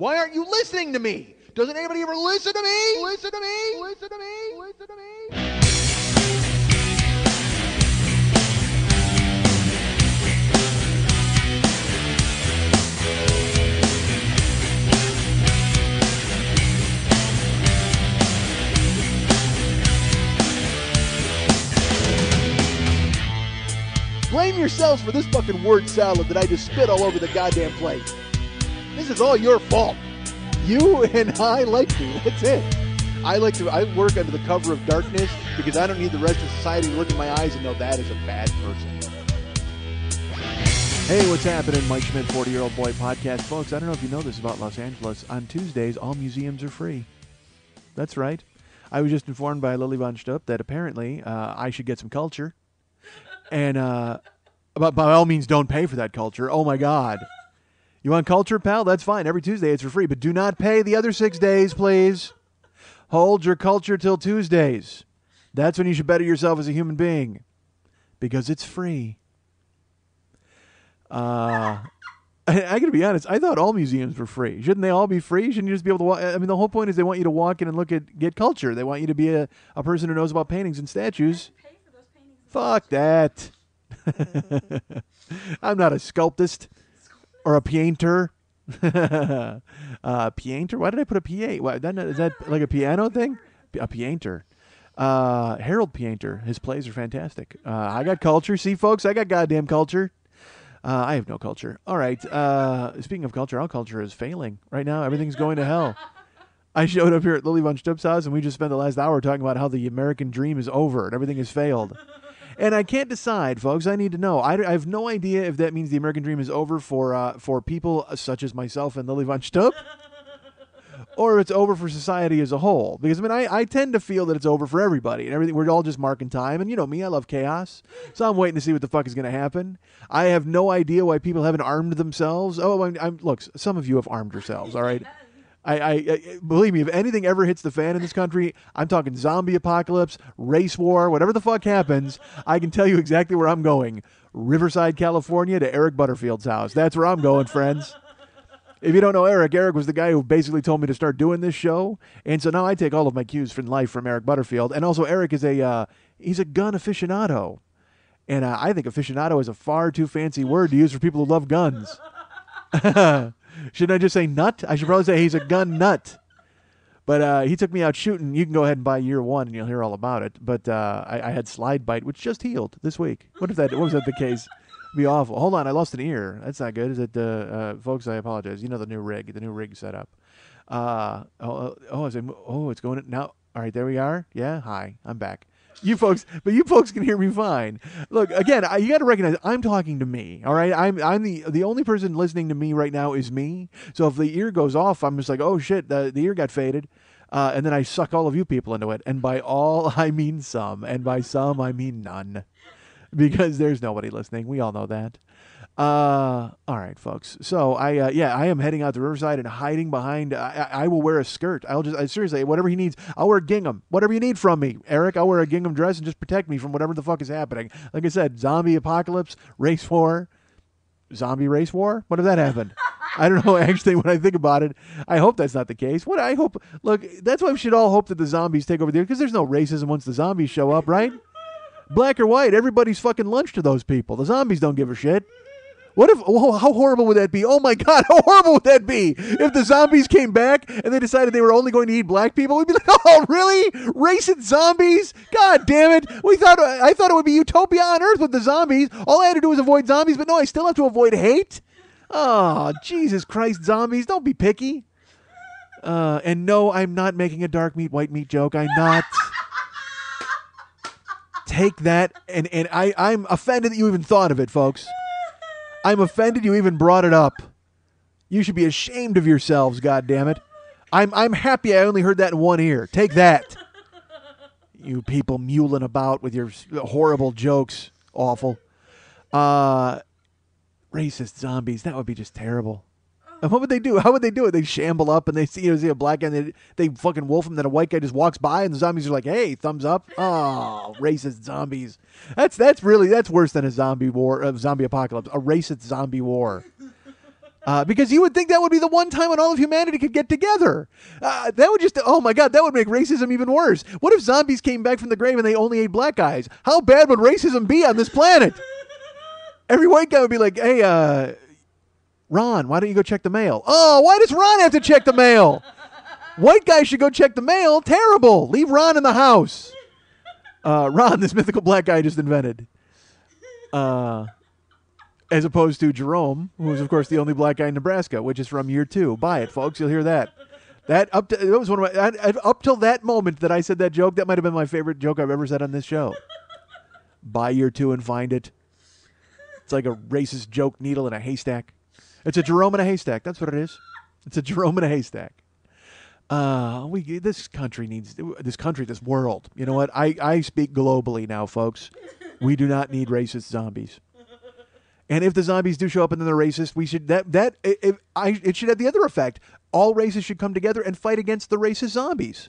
Why aren't you listening to me? Doesn't anybody ever listen to me? Listen to me? Listen to me? Listen to me? Blame yourselves for this fucking word salad that I just spit all over the goddamn plate. This is all your fault. You and I like me. That's it. I like to. I work under the cover of darkness because I don't need the rest of society to look in my eyes and know that is a bad person. Hey, what's happening? Mike Schmidt, 40 year old boy podcast. Folks, I don't know if you know this about Los Angeles. On Tuesdays, all museums are free. That's right. I was just informed by Lily Von Stupp that apparently uh, I should get some culture. And, uh, but by all means, don't pay for that culture. Oh my God. You want culture, pal? That's fine. Every Tuesday it's for free, but do not pay the other six days, please. Hold your culture till Tuesdays. That's when you should better yourself as a human being because it's free. Uh, I, I gotta be honest. I thought all museums were free. Shouldn't they all be free? Shouldn't you just be able to walk? I mean, the whole point is they want you to walk in and look at get culture. They want you to be a, a person who knows about paintings and statues. Pay for those paintings. and Fuck that. I'm not a sculptist or a painter. uh, painter? Why did I put a PA? What, that, is that like a piano thing? A painter. Uh, Harold Pinter. His plays are fantastic. Uh, I got culture. See, folks, I got goddamn culture. Uh, I have no culture. All right. Uh, speaking of culture, our culture is failing right now. Everything's going to hell. I showed up here at Lily Von Stupp's house, and we just spent the last hour talking about how the American dream is over and everything has failed. And I can't decide, folks. I need to know. I, I have no idea if that means the American dream is over for uh, for people such as myself and Lily Von Stupp, or if it's over for society as a whole. Because I mean, I, I tend to feel that it's over for everybody and everything. We're all just marking time, and you know me, I love chaos, so I'm waiting to see what the fuck is going to happen. I have no idea why people haven't armed themselves. Oh, I'm, I'm look. Some of you have armed yourselves. All right. I, I, I believe me. If anything ever hits the fan in this country, I'm talking zombie apocalypse, race war, whatever the fuck happens. I can tell you exactly where I'm going. Riverside, California, to Eric Butterfield's house. That's where I'm going, friends. If you don't know Eric, Eric was the guy who basically told me to start doing this show, and so now I take all of my cues from life from Eric Butterfield. And also, Eric is a uh, he's a gun aficionado, and uh, I think aficionado is a far too fancy word to use for people who love guns. Shouldn't I just say nut? I should probably say he's a gun nut. But uh, he took me out shooting. You can go ahead and buy year one, and you'll hear all about it. But uh, I, I had slide bite, which just healed this week. What if that? What was that the case? It'd be awful. Hold on, I lost an ear. That's not good. Is it, uh, uh, folks? I apologize. You know the new rig, the new rig setup. Uh, oh, oh, is it, oh, it's going now. All right, there we are. Yeah, hi, I'm back. You folks, but you folks can hear me fine. Look again. I, you got to recognize I'm talking to me. All right, I'm I'm the the only person listening to me right now is me. So if the ear goes off, I'm just like, oh shit, the the ear got faded. Uh, and then I suck all of you people into it. And by all, I mean some. And by some, I mean none. Because there's nobody listening. We all know that. Uh, all right, folks. So I, uh, yeah, I am heading out to Riverside and hiding behind. I, I will wear a skirt. I'll just, I, seriously, whatever he needs, I'll wear gingham. Whatever you need from me, Eric. I'll wear a gingham dress and just protect me from whatever the fuck is happening. Like I said, zombie apocalypse, race war, zombie race war. What if that happened? I don't know. Actually, when I think about it, I hope that's not the case. What I hope, look, that's why we should all hope that the zombies take over there because there's no racism once the zombies show up, right? Black or white, everybody's fucking lunch to those people. The zombies don't give a shit. What if? How horrible would that be? Oh my god, how horrible would that be if the zombies came back and they decided they were only going to eat black people? We'd be like, oh really? Racist zombies? God damn it! We thought I thought it would be utopia on Earth with the zombies. All I had to do was avoid zombies, but no, I still have to avoid hate. Oh Jesus Christ, zombies! Don't be picky. Uh, and no, I'm not making a dark meat, white meat joke. I'm not. Take that, and and I I'm offended that you even thought of it, folks. I'm offended you even brought it up. You should be ashamed of yourselves, God damn it. I'm I'm happy I only heard that in one ear. Take that. You people muling about with your horrible jokes. Awful. Uh racist zombies. That would be just terrible. And what would they do? How would they do it? They shamble up and they see, you know, see a black guy and they, they fucking wolf him. Then a white guy just walks by and the zombies are like, "Hey, thumbs up!" Oh, racist zombies. That's that's really that's worse than a zombie war, a zombie apocalypse. A racist zombie war. Uh, because you would think that would be the one time when all of humanity could get together. Uh, that would just, oh my God, that would make racism even worse. What if zombies came back from the grave and they only ate black guys? How bad would racism be on this planet? Every white guy would be like, hey, uh, Ron, why don't you go check the mail? Oh, why does Ron have to check the mail? White guy should go check the mail. Terrible. Leave Ron in the house. Uh, Ron, this mythical black guy I just invented. Uh, as opposed to Jerome, who was of course the only black guy in Nebraska, which is from year two. Buy it, folks. You'll hear that. That up to that was one of my I, I- up till that moment that I said that joke. That might have been my favorite joke I've ever said on this show. Buy year two and find it. It's like a racist joke needle in a haystack. It's a Jerome in a haystack. That's what it is. It's a Jerome in a haystack. Uh, we this country needs this country, this world. You know what? I I speak globally now, folks. We do not need racist zombies. And if the zombies do show up and then they're racist, we should that that I it should have the other effect. All races should come together and fight against the racist zombies.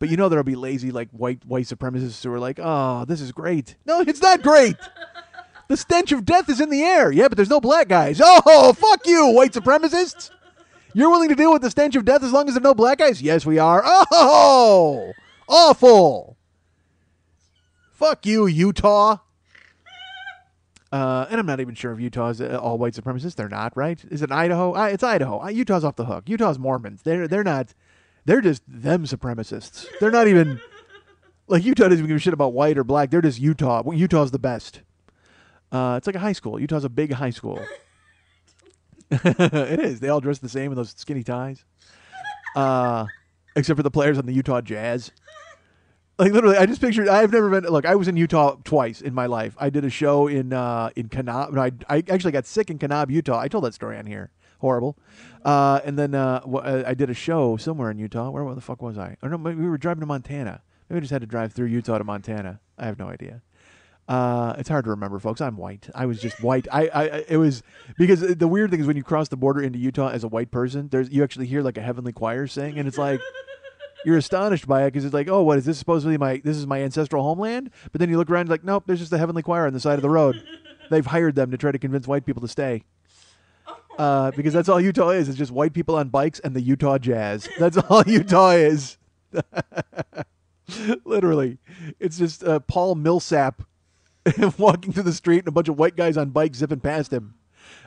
But you know there'll be lazy like white white supremacists who are like, "Oh, this is great." No, it's not great. The stench of death is in the air. Yeah, but there's no black guys. Oh, fuck you, white supremacists. You're willing to deal with the stench of death as long as there are no black guys? Yes, we are. Oh, awful. Fuck you, Utah. Uh, and I'm not even sure if Utah's uh, all white supremacists. They're not, right? Is it Idaho? Uh, it's Idaho. Uh, Utah's off the hook. Utah's Mormons. They're they're not. They're just them supremacists. They're not even like Utah doesn't give a shit about white or black. They're just Utah. Utah's the best. Uh, it's like a high school. Utah's a big high school. it is. They all dress the same in those skinny ties. Uh, except for the players on the Utah Jazz. Like literally, I just pictured. I've never been. Look, I was in Utah twice in my life. I did a show in uh, in Kanab. No, I I actually got sick in Kanab, Utah. I told that story on here. Horrible. Uh, and then uh, uh, I did a show somewhere in Utah. Where the fuck was I? Or no, maybe we were driving to Montana. Maybe we just had to drive through Utah to Montana. I have no idea. Uh, it's hard to remember, folks. I'm white. I was just white. I, I, it was because the weird thing is when you cross the border into Utah as a white person, there's you actually hear like a heavenly choir sing, and it's like you're astonished by it because it's like, oh, what is this supposed to be my this is my ancestral homeland? But then you look around, like, nope, there's just a heavenly choir on the side of the road. They've hired them to try to convince white people to stay. Uh, because that's all Utah is. It's just white people on bikes and the Utah Jazz. That's all Utah is. Literally, it's just uh, Paul Millsap walking through the street and a bunch of white guys on bikes zipping past him.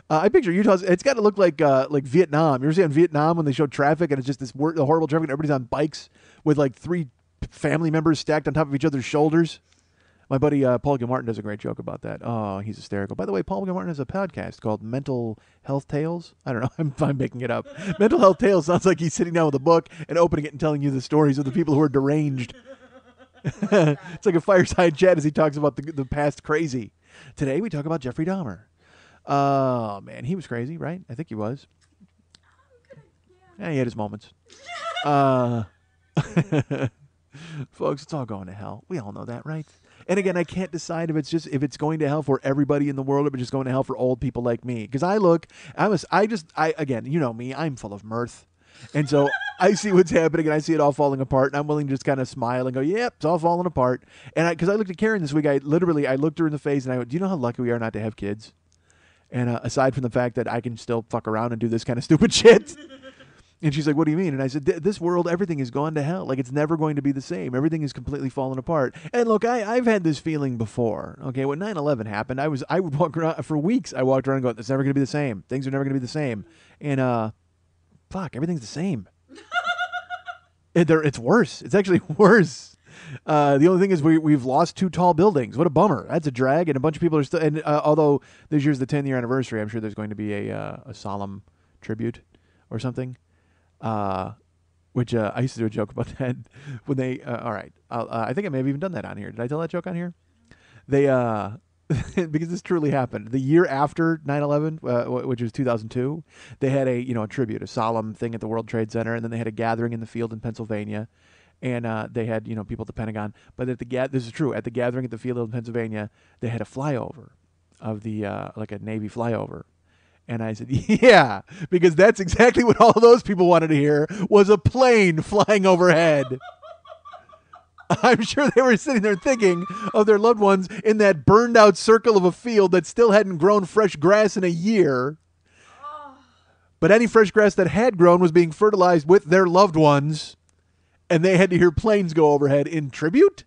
Uh, I picture Utah's. It's got to look like uh, like Vietnam. You ever see on Vietnam when they show traffic and it's just this wor- the horrible traffic and everybody's on bikes with like three family members stacked on top of each other's shoulders. My buddy uh, Paul Gilmartin does a great joke about that. Oh, he's hysterical. By the way, Paul Gilmartin has a podcast called Mental Health Tales. I don't know. I'm, I'm making it up. Mental Health Tales sounds like he's sitting down with a book and opening it and telling you the stories of the people who are deranged. it's like a fireside chat as he talks about the, the past crazy. Today we talk about Jeffrey Dahmer. Oh man, he was crazy, right? I think he was. Yeah, he had his moments. Uh, folks, it's all going to hell. We all know that, right? And again, I can't decide if it's just if it's going to hell for everybody in the world, or if it's just going to hell for old people like me. Because I look, I was, I just, I again, you know me, I'm full of mirth, and so I see what's happening and I see it all falling apart, and I'm willing to just kind of smile and go, "Yep, it's all falling apart." And I, because I looked at Karen this week, I literally, I looked her in the face and I went, "Do you know how lucky we are not to have kids?" And uh, aside from the fact that I can still fuck around and do this kind of stupid shit. And she's like, "What do you mean?" And I said, "This world, everything has gone to hell. Like it's never going to be the same. Everything is completely fallen apart." And look, I, I've had this feeling before. Okay, when 9/11 happened, I was I would walk around for weeks. I walked around going, "It's never going to be the same. Things are never going to be the same." And uh, fuck, everything's the same. It, it's worse. It's actually worse. Uh, the only thing is we we've lost two tall buildings. What a bummer. That's a drag, and a bunch of people are still. And uh, although this year's the 10 year anniversary, I'm sure there's going to be a uh, a solemn tribute or something. Uh, which uh, I used to do a joke about that when they. Uh, all right, I think I may have even done that on here. Did I tell that joke on here? They uh, because this truly happened. The year after 9/11, uh, which was 2002, they had a you know a tribute, a solemn thing at the World Trade Center, and then they had a gathering in the field in Pennsylvania, and uh, they had you know people at the Pentagon. But at the ga- this is true at the gathering at the field in Pennsylvania, they had a flyover of the uh, like a Navy flyover. And I said, "Yeah, because that's exactly what all those people wanted to hear was a plane flying overhead." I'm sure they were sitting there thinking of their loved ones in that burned out circle of a field that still hadn't grown fresh grass in a year. but any fresh grass that had grown was being fertilized with their loved ones, and they had to hear planes go overhead in tribute.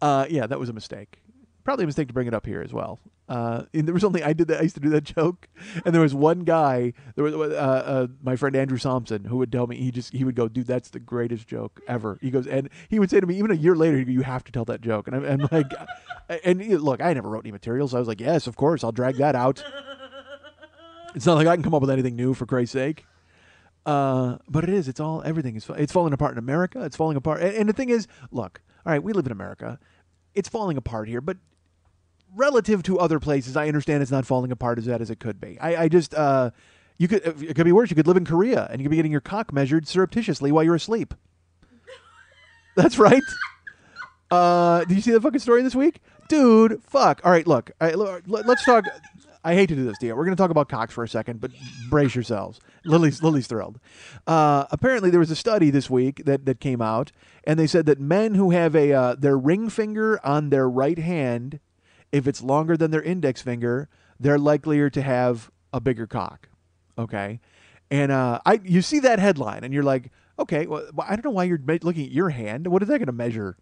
Uh, yeah, that was a mistake. Probably a mistake to bring it up here as well. Uh, and there was only I did that. I used to do that joke, and there was one guy. There was uh, uh, my friend Andrew Thompson who would tell me he just he would go, dude, that's the greatest joke ever. He goes, and he would say to me even a year later, go, you have to tell that joke. And I'm, like, and look, I never wrote any material, so I was like, yes, of course, I'll drag that out. It's not like I can come up with anything new for Christ's sake. Uh, but it is. It's all everything is. It's falling apart in America. It's falling apart. And, and the thing is, look. All right, we live in America. It's falling apart here, but relative to other places, I understand it's not falling apart as bad as it could be. I, I just, uh, you could. It could be worse. You could live in Korea and you could be getting your cock measured surreptitiously while you're asleep. That's right. Uh, did you see the fucking story this week, dude? Fuck. All right, look. All right, let's talk. I hate to do this to you. We're going to talk about cocks for a second, but brace yourselves. Lily's Lily's thrilled. Uh, apparently, there was a study this week that that came out, and they said that men who have a uh, their ring finger on their right hand, if it's longer than their index finger, they're likelier to have a bigger cock. Okay, and uh, I you see that headline, and you're like, okay, well, I don't know why you're looking at your hand. What is that going to measure?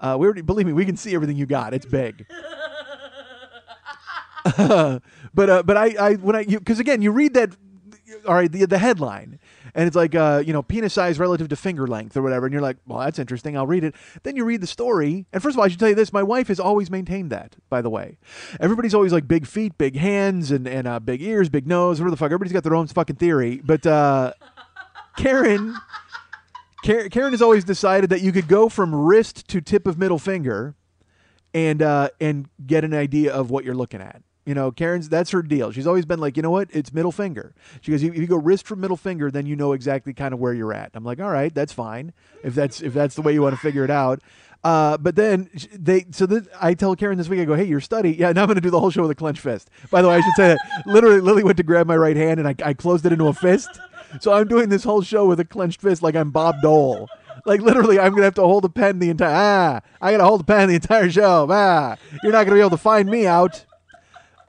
Uh, we already believe me, we can see everything you got. It's big. but uh, but I, I when I because again you read that all right the the headline and it's like uh, you know penis size relative to finger length or whatever and you're like well that's interesting I'll read it then you read the story and first of all I should tell you this my wife has always maintained that by the way everybody's always like big feet big hands and and uh, big ears big nose whatever the fuck everybody's got their own fucking theory but uh, Karen Karen has always decided that you could go from wrist to tip of middle finger and uh, and get an idea of what you're looking at. You know, Karen's that's her deal. She's always been like, you know what, it's middle finger. She goes, if you go wrist from middle finger, then you know exactly kind of where you're at. I'm like, all right, that's fine if that's if that's the way you want to figure it out. Uh, but then they so this, I tell Karen this week, I go, hey, your study, yeah. Now I'm going to do the whole show with a clenched fist. By the way, I should say that literally, Lily went to grab my right hand and I, I closed it into a fist. So I'm doing this whole show with a clenched fist, like I'm Bob Dole. Like literally, I'm gonna have to hold a pen the entire. Ah, I gotta hold a pen the entire show. Ah, you're not gonna be able to find me out.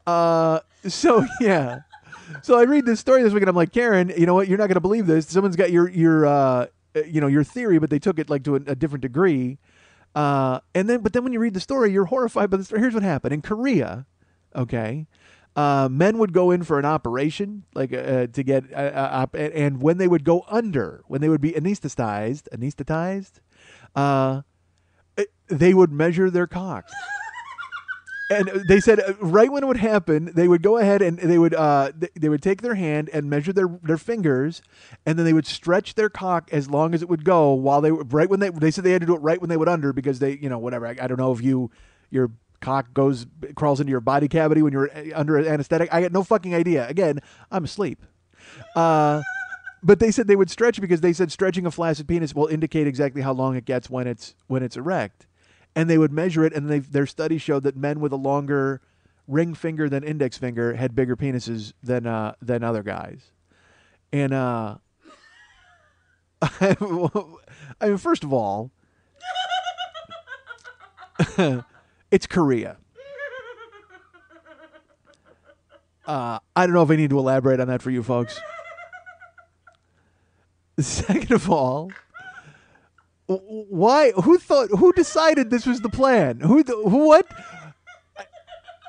Uh, so yeah. So I read this story this week, and I'm like, Karen, you know what? You're not gonna believe this. Someone's got your your uh, you know, your theory, but they took it like to a, a different degree. Uh, and then, but then when you read the story, you're horrified by the story. Here's what happened in Korea. Okay, uh, men would go in for an operation, like uh, to get, uh, uh, op- and- when they would go under, when they would be anesthetized, anesthetized, uh, they would measure their cocks. And they said uh, right when it would happen, they would go ahead and they would uh, they would take their hand and measure their, their fingers, and then they would stretch their cock as long as it would go while they were right when they they said they had to do it right when they would under because they you know whatever. I, I don't know if you your cock goes crawls into your body cavity when you're uh, under anesthetic. I got no fucking idea. Again I'm asleep. Uh, but they said they would stretch because they said stretching a flaccid penis will indicate exactly how long it gets when it's when it's erect, and they would measure it. And their study showed that men with a longer ring finger than index finger had bigger penises than uh, than other guys. And uh, I mean, first of all, it's Korea. Uh, I don't know if I need to elaborate on that for you folks. Second of all, why? Who thought? Who decided this was the plan? Who? The, who? What?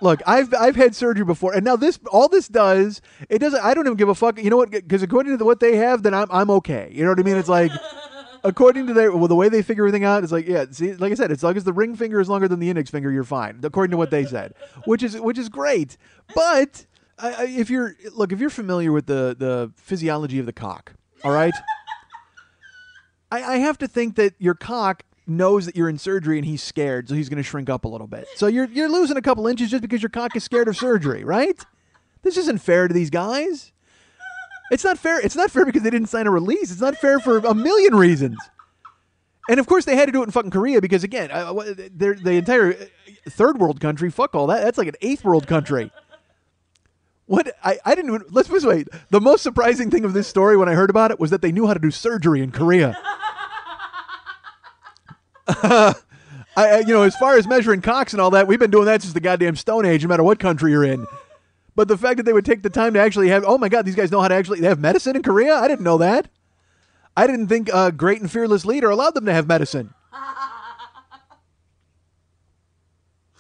Look, I've I've had surgery before, and now this all this does it doesn't. I don't even give a fuck. You know what? Because according to what they have, then I'm I'm okay. You know what I mean? It's like according to their well, the way they figure everything out, it's like yeah. See, like I said, as long as the ring finger is longer than the index finger, you're fine. According to what they said, which is which is great. But I, I, if you're look, if you're familiar with the the physiology of the cock, all right. I, I have to think that your cock knows that you're in surgery and he's scared, so he's going to shrink up a little bit. So you're you're losing a couple inches just because your cock is scared of surgery, right? This isn't fair to these guys. It's not fair. It's not fair because they didn't sign a release. It's not fair for a million reasons. And of course, they had to do it in fucking Korea because again, they're the entire uh, third world country. Fuck all that. That's like an eighth world country. What I, I didn't even let's put it. The most surprising thing of this story when I heard about it was that they knew how to do surgery in Korea. I, I- you know, as far as measuring cocks and all that, we've been doing that since the goddamn Stone Age, no matter what country you're in. But the fact that they would take the time to actually have, oh my God, these guys know how to actually, they have medicine in Korea? I didn't know that. I didn't think a great and fearless leader allowed them to have medicine.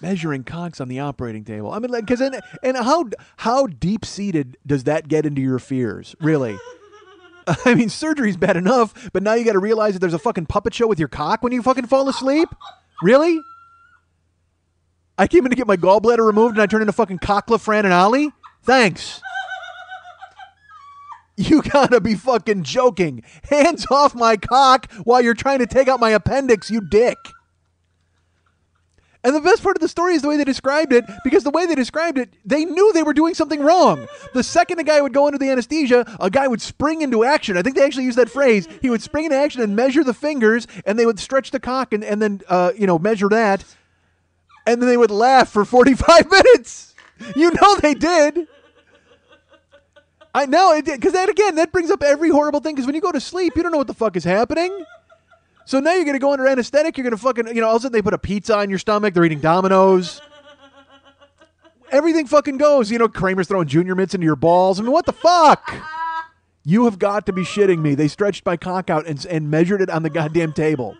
Measuring cocks on the operating table. I mean, like, because and, and how how deep seated does that get into your fears? Really? I mean, surgery's bad enough, but now you got to realize that there's a fucking puppet show with your cock when you fucking fall asleep. Really? I came in to get my gallbladder removed and I turned into fucking Cockla, Fran, and Ollie? Thanks. You gotta be fucking joking. Hands off my cock while you're trying to take out my appendix, you dick. And the best part of the story is the way they described it, because the way they described it, they knew they were doing something wrong. The second a guy would go into the anesthesia, a guy would spring into action. I think they actually used that phrase. He would spring into action and measure the fingers, and they would stretch the cock and, and then, uh, you know, measure that. And then they would laugh for 45 minutes. You know they did. I know it because that again that brings up every horrible thing. Because when you go to sleep, you don't know what the fuck is happening. So now you're gonna go under anesthetic. You're gonna fucking you know. All of a sudden they put a pizza on your stomach. They're eating Domino's. Everything fucking goes. You know, Kramer's throwing junior mints into your balls. I mean, what the fuck? You have got to be shitting me. They stretched my cock out and, and measured it on the goddamn table.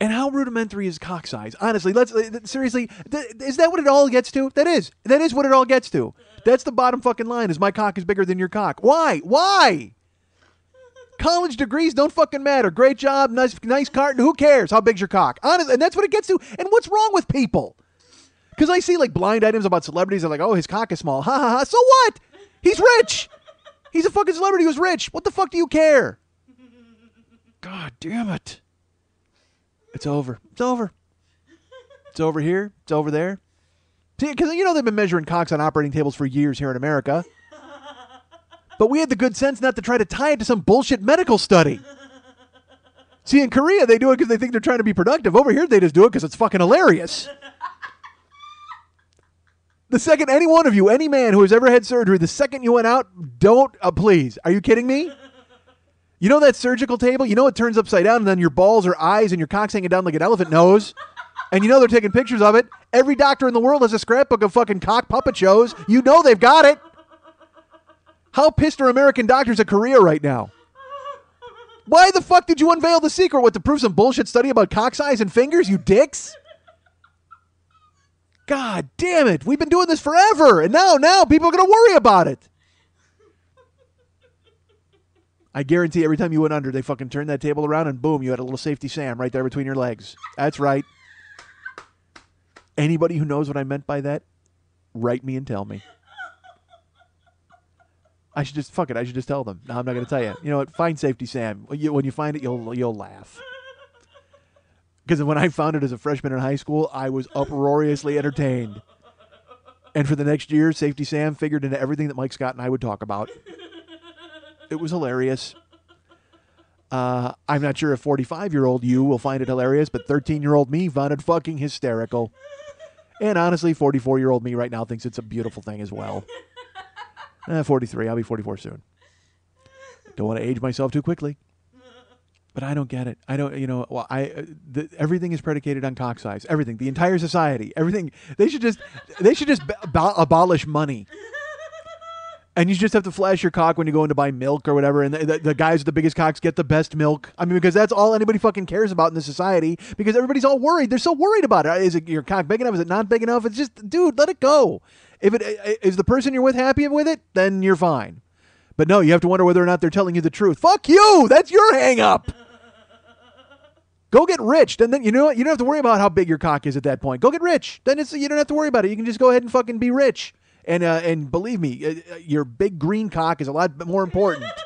And how rudimentary is cock size? Honestly, let's uh, seriously. Th- is that what it all gets to? That is. That is what it all gets to. That's the bottom fucking line. Is my cock is bigger than your cock? Why? Why? College degrees don't fucking matter. Great job, nice, nice carton. Who cares? How big's your cock? Honestly, and that's what it gets to. And what's wrong with people? Because I see like blind items about celebrities. They're like, oh, his cock is small. Ha ha ha. So what? He's rich. He's a fucking celebrity who's rich. What the fuck do you care? God damn it. It's over. It's over. It's over here. It's over there. Because you know they've been measuring cocks on operating tables for years here in America. But we had the good sense not to try to tie it to some bullshit medical study. See, in Korea, they do it because they think they're trying to be productive. Over here, they just do it because it's fucking hilarious. The second any one of you, any man who has ever had surgery, the second you went out, don't, uh, please. Are you kidding me? You know that surgical table? You know it turns upside down and then your balls or eyes and your cock's hanging down like an elephant nose? And you know they're taking pictures of it. Every doctor in the world has a scrapbook of fucking cock puppet shows. You know they've got it. How pissed are American doctors at Korea right now? Why the fuck did you unveil the secret? What, to prove some bullshit study about cock size and fingers, you dicks? God damn it. We've been doing this forever. And now, now people are going to worry about it. I guarantee every time you went under, they fucking turned that table around and boom, you had a little safety Sam right there between your legs. That's right. Anybody who knows what I meant by that, write me and tell me. I should just fuck it. I should just tell them. No, I'm not going to tell you. You know what? Find safety Sam. When you, when you find it, you'll you'll laugh. Because when I found it as a freshman in high school, I was uproariously entertained. And for the next year, Safety Sam figured into everything that Mike Scott and I would talk about. It was hilarious. Uh, I'm not sure if 45 year old you will find it hilarious, but 13 year old me found it fucking hysterical. And honestly, 44 year old me right now thinks it's a beautiful thing as well. Eh, 43. I'll be 44 soon. Don't want to age myself too quickly. But I don't get it. I don't, you know, well, I uh, the, everything is predicated on cock size. Everything, the entire society, everything. They should just, they should just ab- abolish money and you just have to flash your cock when you go in to buy milk or whatever. And the, the, the, guys with the biggest cocks get the best milk. I mean, because that's all anybody fucking cares about in the society. Because everybody's all worried. They're so worried about it. Is it your cock big enough? Is it not big enough? It's just, dude, let it go. If it is the person you're with happy with it, then you're fine. But no, you have to wonder whether or not they're telling you the truth. Fuck you. That's your hang up. Go get rich. and then you know what? You don't have to worry about how big your cock is at that point. Go get rich. Then it's you don't have to worry about it. You can just go ahead and fucking be rich. And uh, and believe me, uh, uh, your big green cock is a lot more important.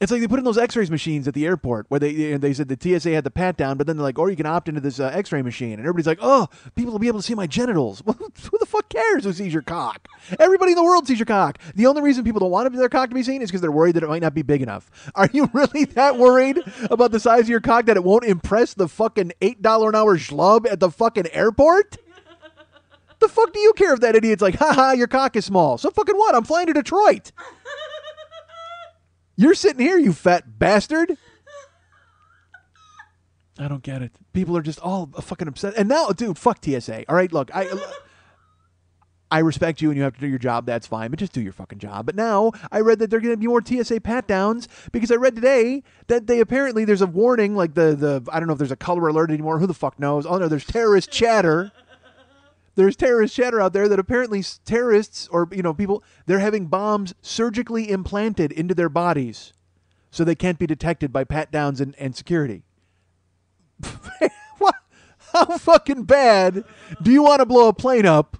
It's like they put in those X-rays machines at the airport where they they said the TSA had the pat down, but then they're like, or you can opt into this uh, X-ray machine, and everybody's like, oh, people will be able to see my genitals. Well, who the fuck cares who sees your cock? Everybody in the world sees your cock. The only reason people don't want their cock to be seen is because they're worried that it might not be big enough. Are you really that worried about the size of your cock that it won't impress the fucking eight dollar an hour schlub at the fucking airport? The fuck do you care if that idiot's like, haha, your cock is small? So fucking what? I'm flying to Detroit. You're sitting here, you fat bastard. I don't get it. People are just all fucking upset. And now, dude, fuck TSA. All right, look, I. I respect you and you have to do your job. That's fine, but just do your fucking job. But now I read that there are going to be more TSA pat downs because I read today that they apparently there's a warning, like the the I don't know if there's a color alert anymore. Who the fuck knows? Oh no, there's terrorist chatter. There's terrorist chatter out there that apparently terrorists or you know people they're having bombs surgically implanted into their bodies, so they can't be detected by pat downs and, and security. what? How fucking bad do you want to blow a plane up?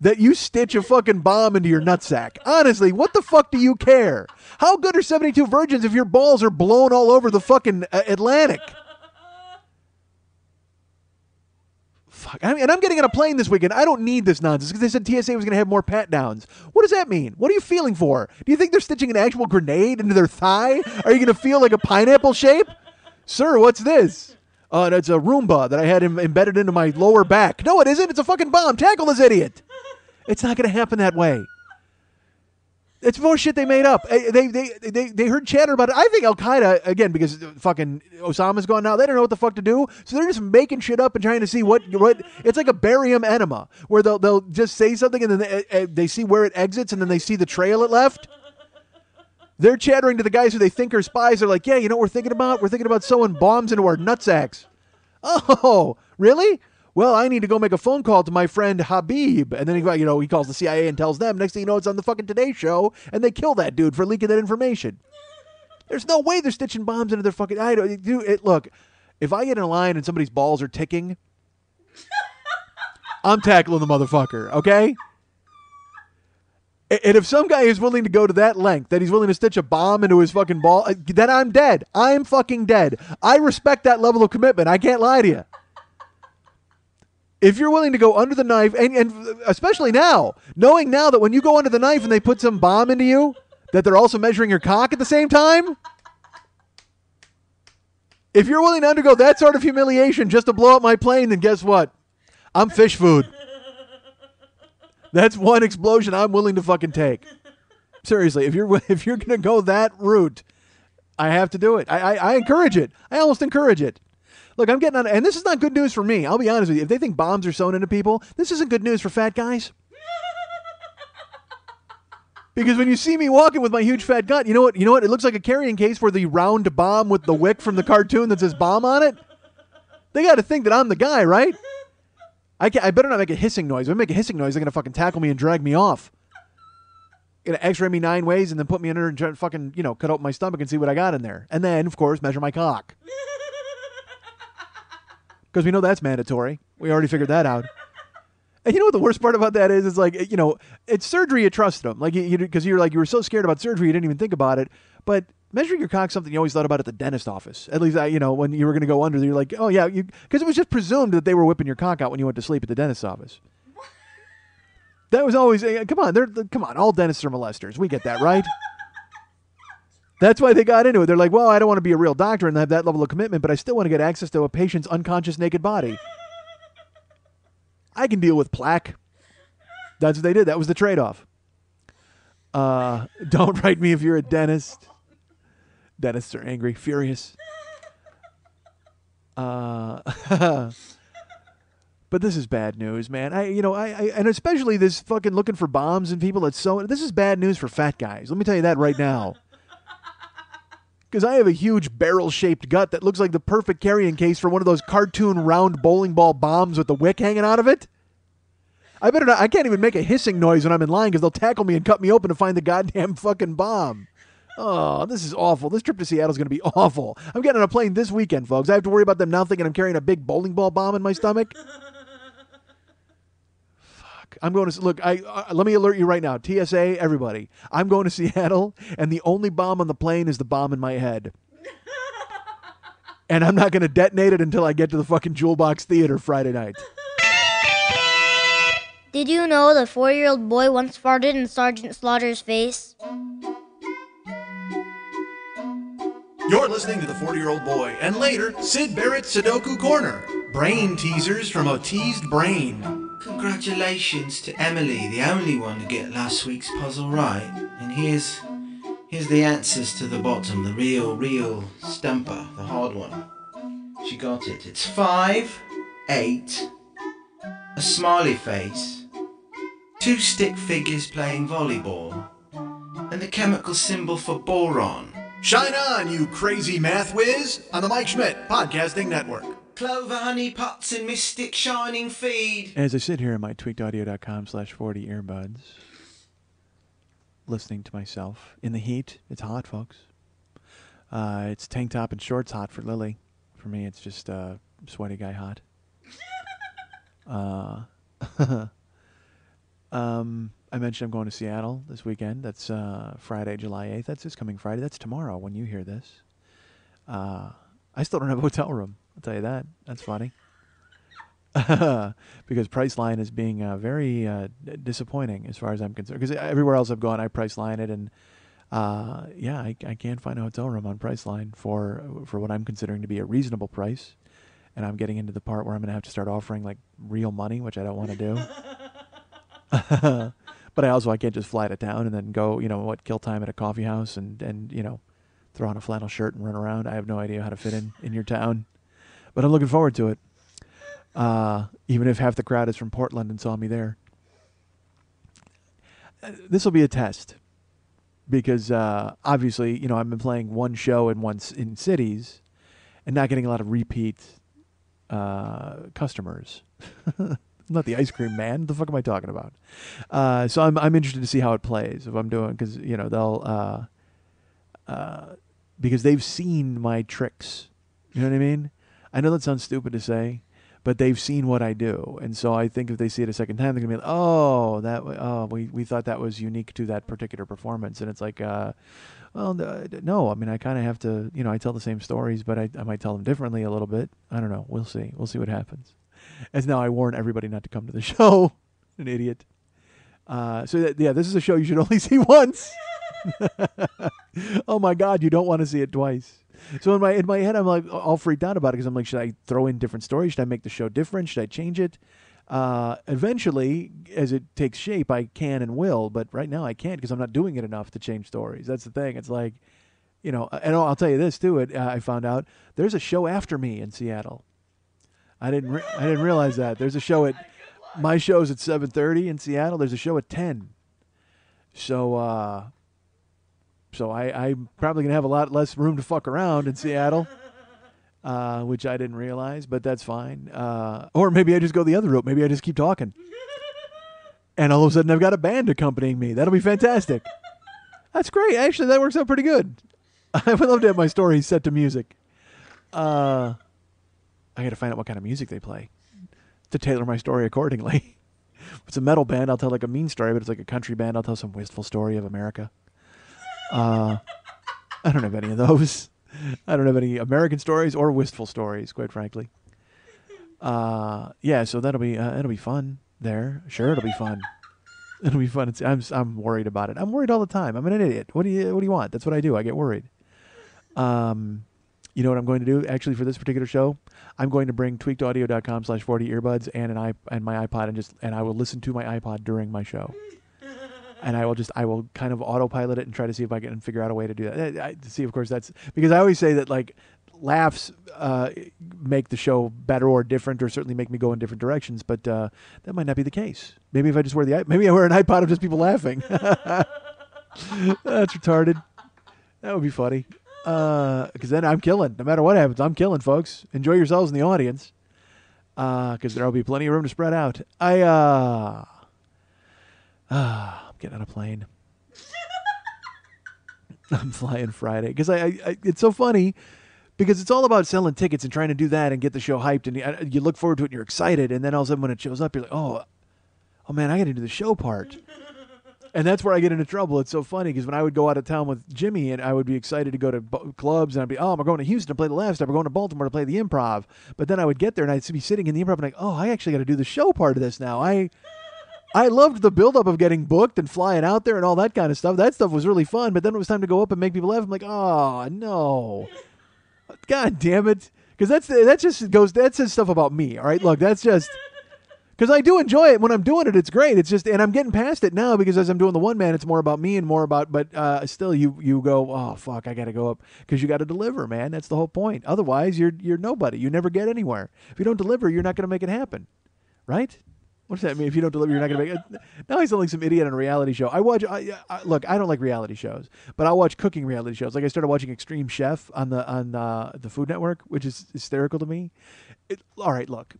that you stitch a fucking bomb into your nutsack. Honestly, what the fuck do you care? How good are 72 virgins if your balls are blown all over the fucking uh, Atlantic? Fuck. I mean, and I'm getting on a plane this weekend. I don't need this nonsense because they said TSA was going to have more pat downs. What does that mean? What are you feeling for? Do you think they're stitching an actual grenade into their thigh? Are you going to feel like a pineapple shape? Sir, what's this? Uh, that's a Roomba that I had Im- embedded into my lower back. No, it isn't. It's a fucking bomb. Tackle this idiot. It's not going to happen that way. It's more shit they made up. Eh, They, they, they, they heard chatter about it. I think Al Qaeda, again, because fucking Osama's gone now, they don't know what the fuck to do. So they're just making shit up and trying to see what, what it's like a barium enema where they'll, they'll just say something and then they, eh, they see where it exits and then they see the trail it left. They're chattering to the guys who they think are spies. They're like, yeah, you know what we're thinking about? We're thinking about sewing bombs into our nutsacks. Oh, really? Well, I need to go make a phone call to my friend Habib, and then he, you know, he calls the CIA and tells them. Next thing you know, it's on the fucking Today Show, and they kill that dude for leaking that information. There's no way they're stitching bombs into their fucking. I don't do it. Look, if I get in a line and somebody's balls are ticking, I'm tackling the motherfucker. Okay. And if some guy is willing to go to that length, that he's willing to stitch a bomb into his fucking ball, uh, then I'm dead. I'm fucking dead. I respect that level of commitment. I can't lie to you. If you're willing to go under the knife, and, and especially now, knowing now that when you go under the knife and they put some bomb into you, that they're also measuring your cock at the same time, if you're willing to undergo that sort of humiliation just to blow up my plane, then guess what? I'm fish food. That's one explosion I'm willing to fucking take. Seriously, if you're if you're gonna go that route, I have to do it. I, I, I encourage it. I almost encourage it. Look, I'm getting on, and this is not good news for me. I'll be honest with you. If they think bombs are sewn into people, this isn't good news for fat guys. Because when you see me walking with my huge fat gut, you know what? You know what? It looks like a carrying case for the round bomb with the wick from the cartoon that says bomb on it. They got to think that I'm the guy, right? I, I better not make a hissing noise. If I make a hissing noise, they're gonna fucking tackle me and drag me off. Gonna X-ray me nine ways and then put me under and try to fucking you know cut open my stomach and see what I got in there, and then of course measure my cock because we know that's mandatory. We already figured that out. And you know what the worst part about that is? Is like you know it's surgery. You trust them, like you because you, are like you were so scared about surgery you didn't even think about it. But measuring your cock something you always thought about at the dentist office. At least I, you know when you were going to go under, you're like, oh yeah, because it was just presumed that they were whipping your cock out when you went to sleep at the dentist's office. That was always eh, come on. They're come on. All dentists are molesters. We get that, right? That's why they got into it. They're like, well, I don't want to be a real doctor and have that level of commitment, but I still want to get access to a patient's unconscious naked body. I can deal with plaque. That's what they did. That was the trade off. Uh, don't write me if you're a dentist. Dentists are angry, furious. Uh, but this is bad news, man. I, you know, I, I, and especially this fucking looking for bombs and people. That's so. This is bad news for fat guys. Let me tell you that right now. Because I have a huge barrel-shaped gut that looks like the perfect carrying case for one of those cartoon round bowling ball bombs with the wick hanging out of it. I better not. I can't even make a hissing noise when I'm in line because they'll tackle me and cut me open to find the goddamn fucking bomb. Oh, this is awful. This trip to Seattle is going to be awful. I'm getting on a plane this weekend, folks. I have to worry about them now thinking I'm carrying a big bowling ball bomb in my stomach. Fuck. I'm going to look. I uh, let me alert you right now. TSA, everybody. I'm going to Seattle, and the only bomb on the plane is the bomb in my head. And I'm not going to detonate it until I get to the fucking Jewel Box Theater Friday night. Did you know the four year old boy once farted in Sergeant Slaughter's face? You're listening to the 40 year old boy, and later, Syd Barrett's Sudoku Corner. Brain teasers from a teased brain. Congratulations to Emily, the only one to get last week's puzzle right. And here's here's the answers to the bottom, the real, real stumper, the hard one. She got it. It's five, eight, a smiley face, two stick figures playing volleyball, and the chemical symbol for boron. Shine on, you crazy math whiz, on the Mike Schmidt Podcasting Network. Clover, honey pots, and mystic shining feed. As I sit here in my tweakedaudio.com slash 40 earbuds, listening to myself in the heat, it's hot, folks. Uh, it's tank top and shorts hot for Lily. For me, it's just uh, sweaty guy hot. uh, um, I mentioned I'm going to Seattle this weekend. That's uh, Friday, July 8th. That's this coming Friday. That's tomorrow when you hear this. Uh, I still don't have a hotel room. I'll tell you that. That's funny. because Priceline is being uh, very uh, disappointing as far as I'm concerned. Because everywhere else I've gone, I Priceline it, and uh, yeah, I, I can't find a hotel room on Priceline for for what I'm considering to be a reasonable price. And I'm getting into the part where I'm going to have to start offering like real money, which I don't want to do. but I also I can't just fly to town and then go, you know, what kill time at a coffee house and and you know, throw on a flannel shirt and run around. I have no idea how to fit in in your town, but I'm looking forward to it. Uh, even if half the crowd is from Portland and saw me there. Uh, This will be a test because uh, obviously, you know, I've been playing one show in one c- in cities and not getting a lot of repeat uh, customers. Not the ice cream man. The fuck am I talking about? Uh, so I'm I'm interested to see how it plays if I'm doing because you know they'll uh, uh, because they've seen my tricks. You know what I mean? I know that sounds stupid to say, but they've seen what I do, and so I think if they see it a second time, they're gonna be like, "Oh, that oh, we we thought that was unique to that particular performance," and it's like, uh, well, no, no, I mean, I kind of have to, you know, I tell the same stories, but I I might tell them differently a little bit. I don't know. We'll see. We'll see what happens. As now I warn everybody not to come to the show. An idiot. Uh, so that, yeah, this is a show you should only see once. oh my God, you don't want to see it twice. So in my in my head, I'm like all freaked out about it because I'm like, should I throw in different stories? Should I make the show different? Should I change it? Uh, eventually, as it takes shape, I can and will. But right now, I can't because I'm not doing it enough to change stories. That's the thing. It's like, you know, and I'll tell you this too. It, uh, I found out there's a show after me in Seattle. I didn't re- I didn't realize that there's a show at my show's at 7:30 in Seattle. There's a show at 10. So uh so I I'm probably going to have a lot less room to fuck around in Seattle. Uh, which I didn't realize, but that's fine. Uh, or maybe I just go the other route. Maybe I just keep talking. And all of a sudden I've got a band accompanying me. That'll be fantastic. That's great. Actually, that works out pretty good. I would love to have my story set to music. Uh, I got to find out what kind of music they play to tailor my story accordingly. if it's a metal band, I'll tell like a mean story, but if it's like a country band, I'll tell some wistful story of America. Uh, I don't have any of those. I don't have any American stories or wistful stories, quite frankly. Uh, yeah, so that'll be uh, it'll be fun there. Sure, it'll be fun. It'll be fun. It's, I'm I'm worried about it. I'm worried all the time. I'm an idiot. What do you What do you want? That's what I do. I get worried. Um, you know what I'm going to do actually for this particular show? I'm going to bring tweakedaudio.com slash 40 earbuds and an iP- and my iPod and just and I will listen to my iPod during my show. And I will just I will kind of autopilot it and try to see if I can figure out a way to do that. I, I- see, of course, that's because I always say that like laughs uh, make the show better or different, or certainly make me go in different directions. But uh, that might not be the case. Maybe if I just wear the maybe I wear an iPod of just people laughing. that's retarded. That would be funny. Because then I'm killing. No matter what happens, I'm killing, folks. Enjoy yourselves in the audience. Because there will be plenty of room to spread out. I, uh, ah, Getting on a plane. I'm flying Friday. Because I, I, I, it's so funny because it's all about selling tickets and trying to do that and get the show hyped. And you, you look forward to it and you're excited. And then all of a sudden when it shows up, you're like, oh, oh man, I got to do the show part. And that's where I get into trouble. It's so funny because when I would go out of town with Jimmy and I would be excited to go to bu- clubs and I'd be, oh, I'm going to Houston to play the Laff Stop. We're going to Baltimore to play the improv. But then I would get there and I'd be sitting in the improv and like, oh, I actually got to do the show part of this now. I I loved the buildup of getting booked and flying out there and all that kind of stuff. That stuff was really fun. But then it was time to go up and make people laugh. I'm like, oh no, God damn it! Because that's that just goes that says stuff about me. All right, look, that's just because I do enjoy it when I'm doing it. It's great. It's just, and I'm getting past it now because as I'm doing the one man, it's more about me and more about. But uh, still, you you go, oh fuck, I got to go up because you got to deliver, man. That's the whole point. Otherwise, you're you're nobody. You never get anywhere. If you don't deliver, you're not going to make it happen, right? What does that mean? If you don't deliver, you're not going to make it. Now sound like some idiot on a reality show. I watch. I, I, look, I don't like reality shows, but I watch cooking reality shows. Like I started watching Extreme Chef on the on uh, the Food Network, which is hysterical to me. It, all right, look,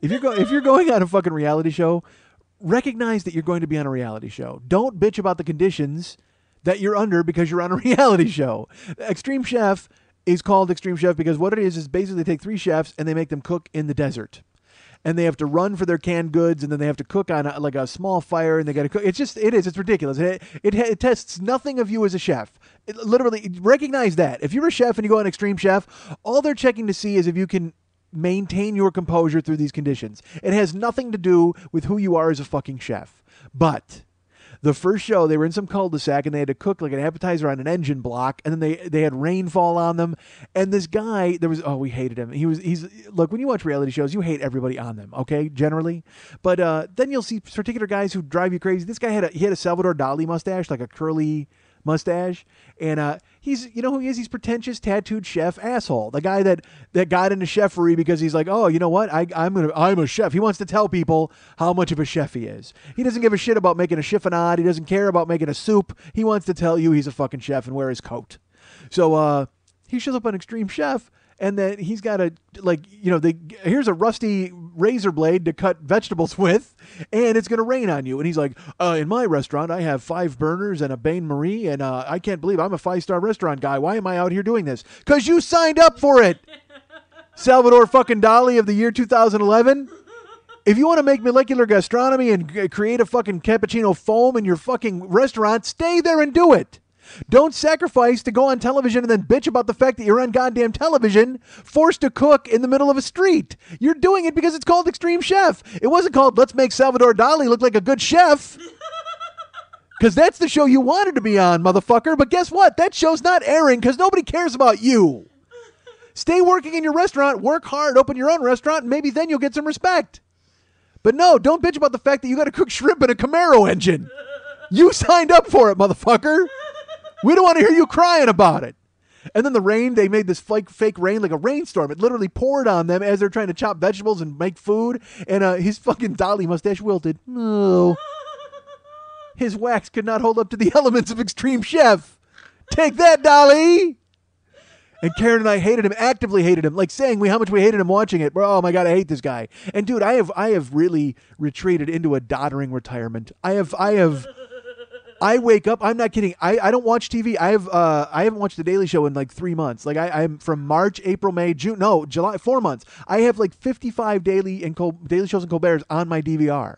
if you're going if you're going on a fucking reality show, recognize that you're going to be on a reality show. Don't bitch about the conditions that you're under because you're on a reality show. Extreme Chef is called Extreme Chef because what it is is basically they take three chefs and they make them cook in the desert. And they have to run for their canned goods, and then they have to cook on a, like a small fire, and they got to cook. It's just, it is, it's ridiculous. It, it, it tests nothing of you as a chef. It, literally, recognize that. If you're a chef and you go on Extreme Chef, all they're checking to see is if you can maintain your composure through these conditions. It has nothing to do with who you are as a fucking chef. But the first show, they were in some cul-de-sac and they had to cook like an appetizer on an engine block, and then they they had rainfall on them. And this guy, there was oh, we hated him. He was he's look when you watch reality shows, you hate everybody on them, okay, generally. But uh, then you'll see particular guys who drive you crazy. This guy had a he had a Salvador Dali mustache, like a curly mustache, and uh, he's you know who he is? He's pretentious, tattooed chef asshole. The guy that that got into chefery because he's like, oh, you know what? I I'm gonna I'm a chef. He wants to tell people how much of a chef he is. He doesn't give a shit about making a chiffonade. He doesn't care about making a soup. He wants to tell you he's a fucking chef and wear his coat. So uh, he shows up on Extreme Chef and then he's got a like you know they here's a rusty razor blade to cut vegetables with and it's going to rain on you. And he's like uh, in my restaurant i have five burners and a bain marie and uh, i can't believe i'm a five star restaurant guy. Why am i out here doing this? Because you signed up for it. Salvador fucking dali of the year 2011 if you want to make molecular gastronomy and create a fucking cappuccino foam in your fucking restaurant stay there and do it don't sacrifice to go on television and then bitch about the fact that you're on goddamn television, forced to cook in the middle of a street. You're doing it because it's called Extreme Chef. It wasn't called Let's Make Salvador Dali Look Like a Good Chef. Because that's the show you wanted to be on, motherfucker. But guess what? That show's not airing because nobody cares about you. Stay working in your restaurant, work hard, open your own restaurant, and maybe then you'll get some respect. But no, don't bitch about the fact that you got to cook shrimp in a Camaro engine. You signed up for it, motherfucker. We don't want to hear you crying about it. And then the rain, they made this fake, fake rain like a rainstorm. It literally poured on them as they're trying to chop vegetables and make food. And uh, his fucking Dali mustache wilted. No. His wax could not hold up to the elements of Extreme Chef. Take that, Dali. And Karen and I hated him, actively hated him, like saying we how much we hated him watching it. Oh my god, I hate this guy. And dude, I have I have really retreated into a doddering retirement. I have I have I wake up. I'm not kidding. I, I don't watch TV. I have uh I haven't watched the Daily Show in like three months. Like I I'm from March, April, May, June. No, July. Four months. I have like 55 daily and Col- Daily Shows and Colbert's on my DVR.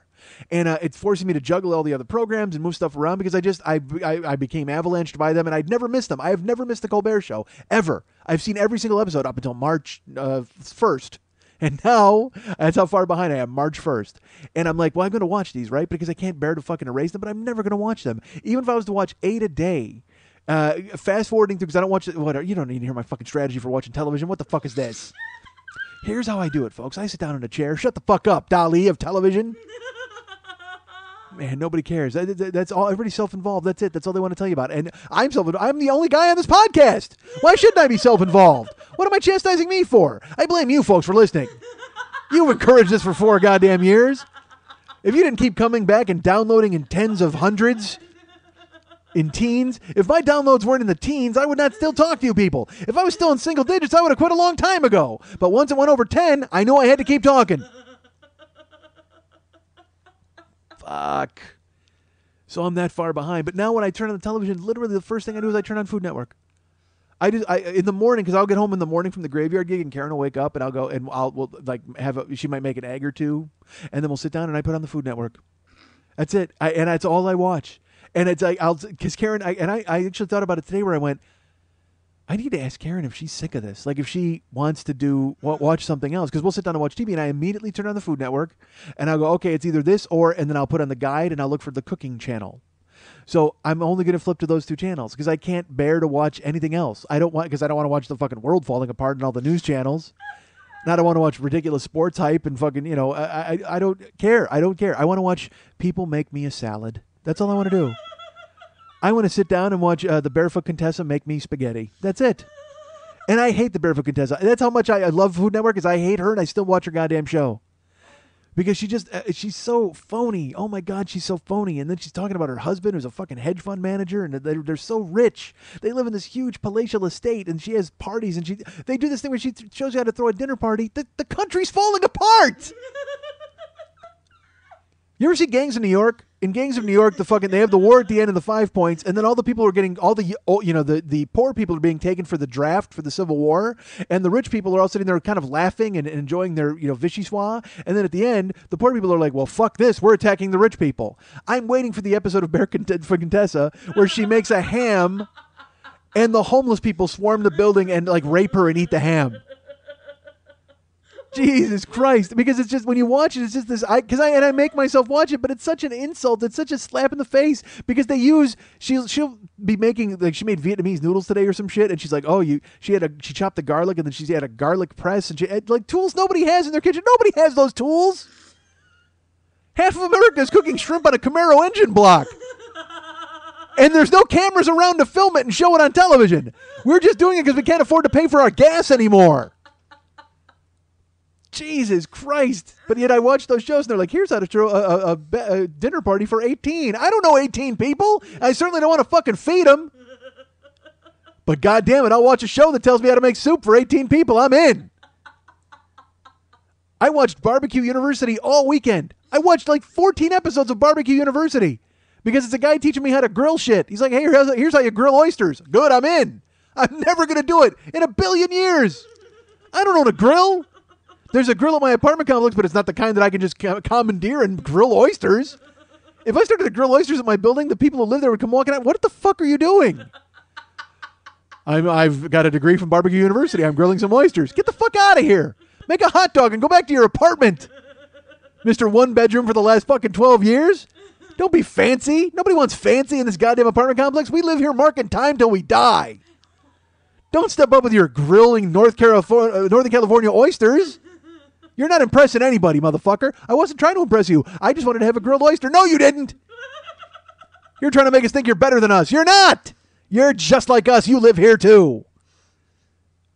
And uh, it's forcing me to juggle all the other programs and move stuff around because I just I, I I became avalanched by them and I'd never missed them. I have never missed the Colbert Show ever. I've seen every single episode up until March uh, first. And now that's how far behind I am, March 1st. And I'm like, well, I'm going to watch these, right? Because I can't bear to fucking erase them, but I'm never going to watch them. Even if I was to watch eight a day, uh, fast forwarding through, because I don't watch it, whatever. You don't need to hear my fucking strategy for watching television. What the fuck is this? Here's how I do it, folks. I sit down in a chair. Shut the fuck up, Dali of television. Man, nobody cares. That- that- That's all. Everybody's self-involved. That's it. That's all they want to tell you about. And I'm self. I'm the only guy on this podcast. Why shouldn't I be self-involved? What am I chastising me for? I blame you folks for listening. You've encouraged this for four goddamn years. If you didn't keep coming back and downloading in tens of hundreds, in teens, if my downloads weren't in the teens, I would not still talk to you people. If I was still in single digits, I would have quit a long time ago. But once it went over 10, I knew I had to keep talking. Fuck. So I'm that far behind. But now when I turn on the television, literally the first thing I do is I turn on Food Network. I just I in the morning because I'll get home in the morning from the graveyard gig and Karen will wake up and I'll go and I'll we'll, like have a, she might make an egg or two and then we'll sit down and I put on the Food Network. That's it. I, and that's all I watch. And it's like I'll because Karen I, and I I actually thought about it today where I went. I need to ask Karen if she's sick of this. Like if she wants to do wa- watch something else because we'll sit down and watch TV and I immediately turn on the Food Network and I'll go okay it's either this or and then I'll put on the guide and I'll look for the cooking channel. So I'm only going to flip to those two channels because I can't bear to watch anything else. I don't want because I don't want to watch the fucking world falling apart and all the news channels. Not I don't want to watch ridiculous sports hype and fucking, you know, I, I, I don't care. I don't care. I want to watch people make me a salad. That's all I want to do. I want to sit down and watch uh, the Barefoot Contessa make me spaghetti. That's it. And I hate the Barefoot Contessa. That's how much I, I love Food Network is I hate her and I still watch her goddamn show. Because she just uh, she's so phony. Oh my god, she's so phony. And then she's talking about her husband who's a fucking hedge fund manager and they're, they're so rich. They live in this huge palatial estate and she has parties and she they do this thing where she th- shows you how to throw a dinner party. The, the country's falling apart. You ever see Gangs in New York? In Gangs of New York, the fucking they have the war at the end of the five points, and then all the people are getting all the oh, you know the the poor people are being taken for the draft for the Civil War, and the rich people are all sitting there kind of laughing and, and enjoying their you know vichyssoise. And then at the end, the poor people are like, "Well, fuck this, we're attacking the rich people." I'm waiting for the episode of Bear Cont- for Contessa where she makes a ham, and the homeless people swarm the building and like rape her and eat the ham. Jesus Christ! Because it's just when you watch it, it's just this. I because I and I make myself watch it, but it's such an insult. It's such a slap in the face because they use she'll she'll be making like she made Vietnamese noodles today or some shit, and she's like, oh, you she had a she chopped the garlic and then she had a garlic press and she had, like tools nobody has in their kitchen. Nobody has those tools. Half of America is cooking shrimp on a Camaro engine block. And there's no cameras around to film it and show it on television. We're just doing it because we can't afford to pay for our gas anymore. Jesus Christ. But yet I watch those shows and they're like, here's how to throw a, a, a, dinner party for 18. I don't know 18 people. I certainly don't want to fucking feed them. But God damn it, I'll watch a show that tells me how to make soup for 18 people. I'm in. I watched Barbecue University all weekend. I watched like 14 episodes of Barbecue University because it's a guy teaching me how to grill shit. He's like, hey, here's, here's how you grill oysters. Good, I'm in. I'm never going to do it in a billion years. I don't own a grill. There's a grill at my apartment complex, but it's not the kind that I can just commandeer and grill oysters. If I started to grill oysters at my building, the people who live there would come walking out. What the fuck are you doing? I'm, I've got a degree from Barbecue University. I'm grilling some oysters. Get the fuck out of here. Make a hot dog and go back to your apartment. Mr. One Bedroom for the last fucking 12 years? Don't be fancy. Nobody wants fancy in this goddamn apartment complex. We live here marking time till we die. Don't step up with your grilling North California, uh, Northern California oysters. You're not impressing anybody, motherfucker. I wasn't trying to impress you. I just wanted to have a grilled oyster. No, you didn't. You're trying to make us think you're better than us. You're not. You're just like us. You live here too.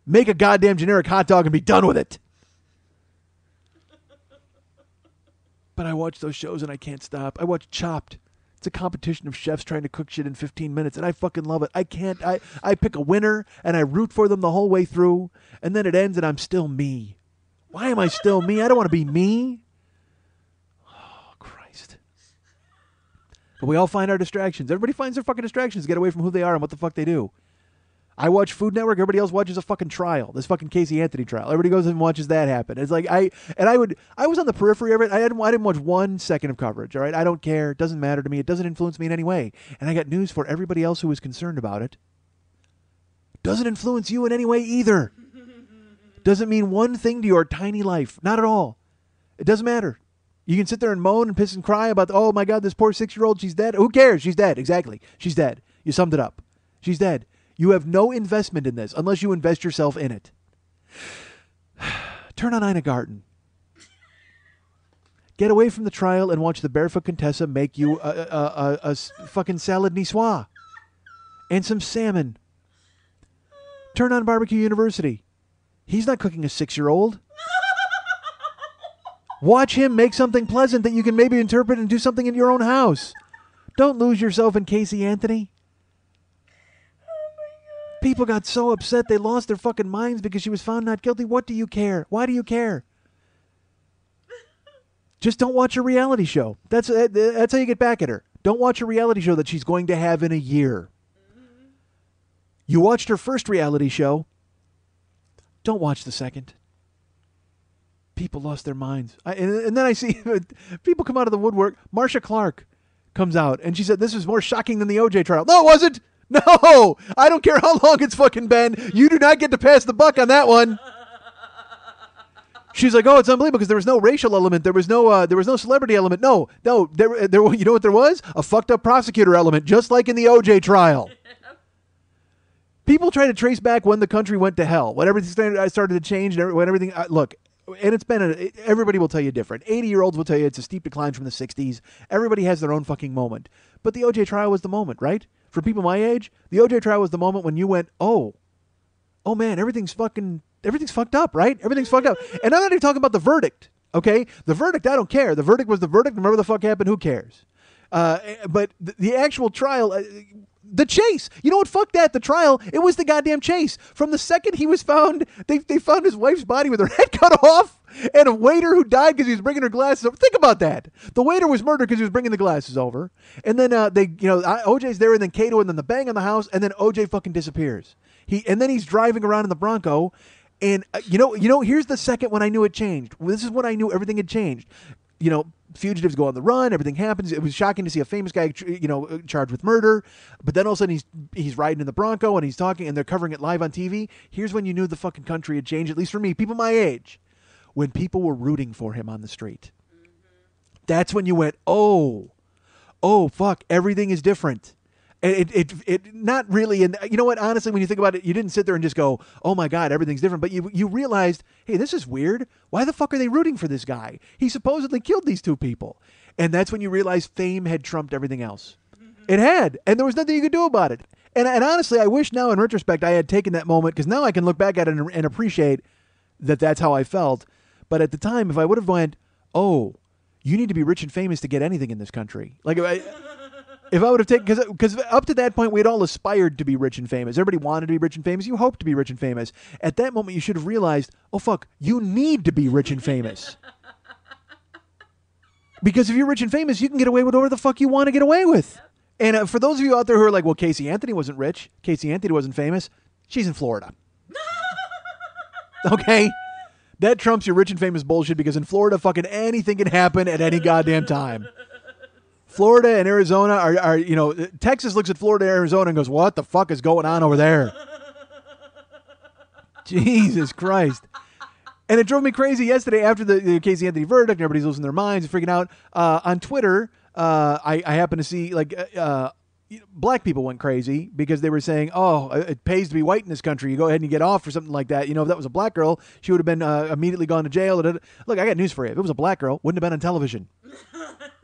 Make a goddamn generic hot dog and be done with it. But I watch those shows and I can't stop. I watch Chopped. It's a competition of chefs trying to cook shit in 15 minutes, and I fucking love it. I can't. I I pick a winner and I root for them the whole way through, and then it ends and I'm still me. Why am I still me? I don't want to be me. Oh Christ! But we all find our distractions. Everybody finds their fucking distractions get away from who they are and what the fuck they do. I watch Food Network. Everybody else watches a fucking trial. This fucking Casey Anthony trial. Everybody goes and watches that happen. It's like I and I would. I was on the periphery of it. I didn't. I didn't watch one second of coverage. All right. I don't care. It doesn't matter to me. It doesn't influence me in any way. And I got news for everybody else who is concerned about it. Doesn't influence you in any way either. Doesn't mean one thing to your tiny life. Not at all. It doesn't matter. You can sit there and moan and piss and cry about, oh my God, this poor six year old, she's dead. Who cares? She's dead. Exactly. She's dead. You summed it up. She's dead. You have no investment in this unless you invest yourself in it. Turn on Ina Garten. Get away from the trial and watch the barefoot Contessa make you a a fucking salad niçoise and some salmon. Turn on Barbecue University. He's not cooking a six year old. Watch him make something pleasant that you can maybe interpret and do something in your own house. Don't lose yourself in Casey Anthony. People got so upset they lost their fucking minds because she was found not guilty. What do you care? Why do you care? Just don't watch a reality show. That's uh, that's how you get back at her. Don't watch a reality show that she's going to have in a year. You watched her first reality show. Don't watch the second. People lost their minds. I, and, and then I see people come out of the woodwork. Marcia Clark comes out and she said, This was more shocking than the OJ trial. No, it wasn't. No, I don't care how long it's fucking been. You do not get to pass the buck on that one. She's like, oh, it's unbelievable because there was no racial element, there was no, uh, there was no celebrity element. No, no, there, there. You know what there was? A fucked up prosecutor element, just like in the OJ trial. People try to trace back when the country went to hell, when everything started, started to change, and when everything. Uh, look, and it's been a, everybody will tell you different. Eighty year olds will tell you it's a steep decline from the '60s. Everybody has their own fucking moment, but the OJ trial was the moment, right? For people my age, the OJ trial was the moment when you went, oh, oh man, everything's fucking everything's fucked up, right? Everything's fucked up. And I'm not even talking about the verdict. Okay, the verdict, I don't care. The verdict was the verdict. Remember the fuck happened? Who cares? Uh, but the, the actual trial, uh, the chase. You know what? Fuck that. The trial. It was the goddamn chase. From the second he was found, they they found his wife's body with her head cut off, and a waiter who died because he was bringing her glasses over. Think about that. The waiter was murdered because he was bringing the glasses over, and then uh, they, you know, I- OJ's there, and then Kato, and then the bang on the house, and then OJ fucking disappears. He and then he's driving around in the Bronco. And uh, you know, you know, here's the second when I knew it changed. This is when I knew everything had changed. You know, fugitives go on the run. Everything happens. It was shocking to see a famous guy, you know, uh, charged with murder. But then all of a sudden he's he's riding in the Bronco and he's talking, and they're covering it live on TV. Here's when you knew the fucking country had changed. At least for me, people my age, when people were rooting for him on the street. That's when you went, oh, oh fuck, everything is different. It, it, it, not really. And you know what? Honestly, when you think about it, you didn't sit there and just go, "Oh my god, everything's different." But you, you realized, hey, this is weird. Why the fuck are they rooting for this guy? He supposedly killed these two people, and that's when you realize fame had trumped everything else. Mm-hmm. It had, and there was nothing you could do about it. And, and honestly, I wish now, in retrospect, I had taken that moment because now I can look back at it and, and appreciate that that's how I felt. But at the time, if I would have went, "Oh, you need to be rich and famous to get anything in this country," like if I, if I would have taken because because up to that point we had all aspired to be rich and famous. Everybody wanted to be rich and famous. You hoped to be rich and famous. At that moment, you should have realized, oh fuck, you need to be rich and famous. Because if you're rich and famous, you can get away with whatever the fuck you want to get away with. And uh, for those of you out there who are like, well, Casey Anthony wasn't rich, Casey Anthony wasn't famous, she's in Florida. okay? That trumps your rich and famous bullshit because in Florida, fucking anything can happen at any goddamn time. Florida and Arizona are, are, you know, Texas looks at Florida and Arizona and goes, what the fuck is going on over there? Jesus Christ. And it drove me crazy yesterday after the, the Casey Anthony verdict. Everybody's losing their minds and freaking out. Uh, on Twitter, uh, I, I happened to see like uh, uh, black people went crazy because they were saying, "Oh, it pays to be white in this country. You go ahead and you get off or something like that." You know, if that was a black girl, she would have been uh, immediately gone to jail. Look, I got news for you. If it was a black girl, wouldn't have been on television.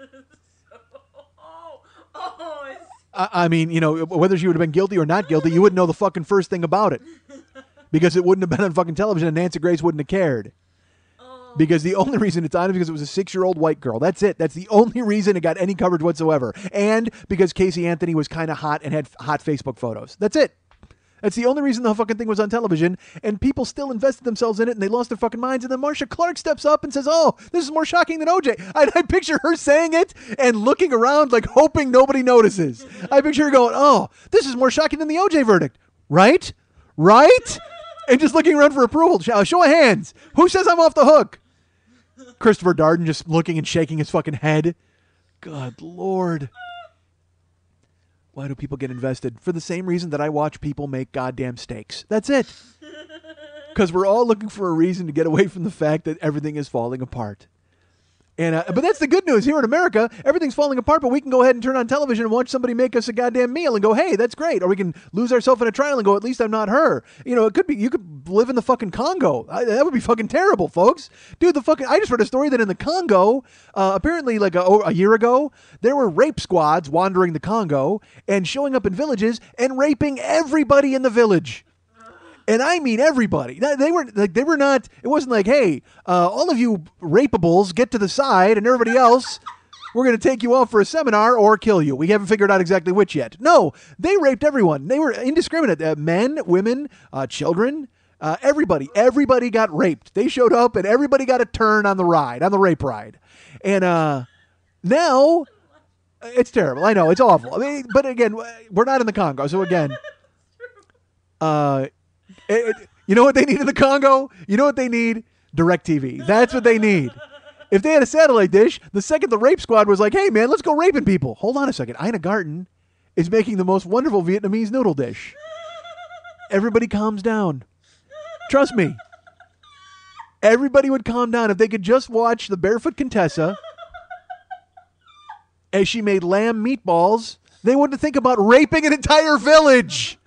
I, mean, you know, whether she would have been guilty or not guilty, you wouldn't know the fucking first thing about it because it wouldn't have been on fucking television and Nancy Grace wouldn't have cared. Because the only reason it's on is because it was a six year old white girl. That's it. That's the only reason it got any coverage whatsoever. And because Casey Anthony was kind of hot and had hot Facebook photos. That's it. That's the only reason the fucking thing was on television, and people still invested themselves in it, and they lost their fucking minds. And then Marcia Clark steps up and says, "Oh, this is more shocking than OJ." I, I picture her saying it and looking around, like hoping nobody notices. I picture her going, "Oh, this is more shocking than the OJ verdict, right? Right?" And just looking around for approval. Show, uh, show of hands. Who says I'm off the hook? Christopher Darden just looking and shaking his fucking head. Good lord. Why do people get invested? For the same reason that I watch people make goddamn steaks. That's it. Because we're all looking for a reason to get away from the fact that everything is falling apart. And uh, but that's the good news here in America. Everything's falling apart, but we can go ahead and turn on television and watch somebody make us a goddamn meal and go, "Hey, that's great." Or we can lose ourselves in a trial and go, "At least I'm not her." You know, it could be you could live in the fucking Congo. I, that would be fucking terrible, folks. Dude, the fucking I just read a story that in the Congo, uh, apparently like a, a year ago, there were rape squads wandering the Congo and showing up in villages and raping everybody in the village and I mean everybody. They were like they were not. It wasn't like, hey, uh, all of you rapables, get to the side, and everybody else, we're going to take you out for a seminar or kill you. We haven't figured out exactly which yet. No, they raped everyone. They were indiscriminate. Uh, men, women, uh, children. Uh, everybody, everybody got raped. They showed up, and everybody got a turn on the ride, on the rape ride. And uh, now, it's terrible. I know it's awful. I mean, but again, we're not in the Congo, so again, uh, it- it- you know what they need in the Congo? You know what they need? DirecTV. That's what they need. If they had a satellite dish, the second the rape squad was like, hey man, let's go raping people. Hold on a second. Ina Garten is making the most wonderful Vietnamese noodle dish. Everybody calms down. Trust me. Everybody would calm down if they could just watch the barefoot Contessa as she made lamb meatballs. They wouldn't think about raping an entire village.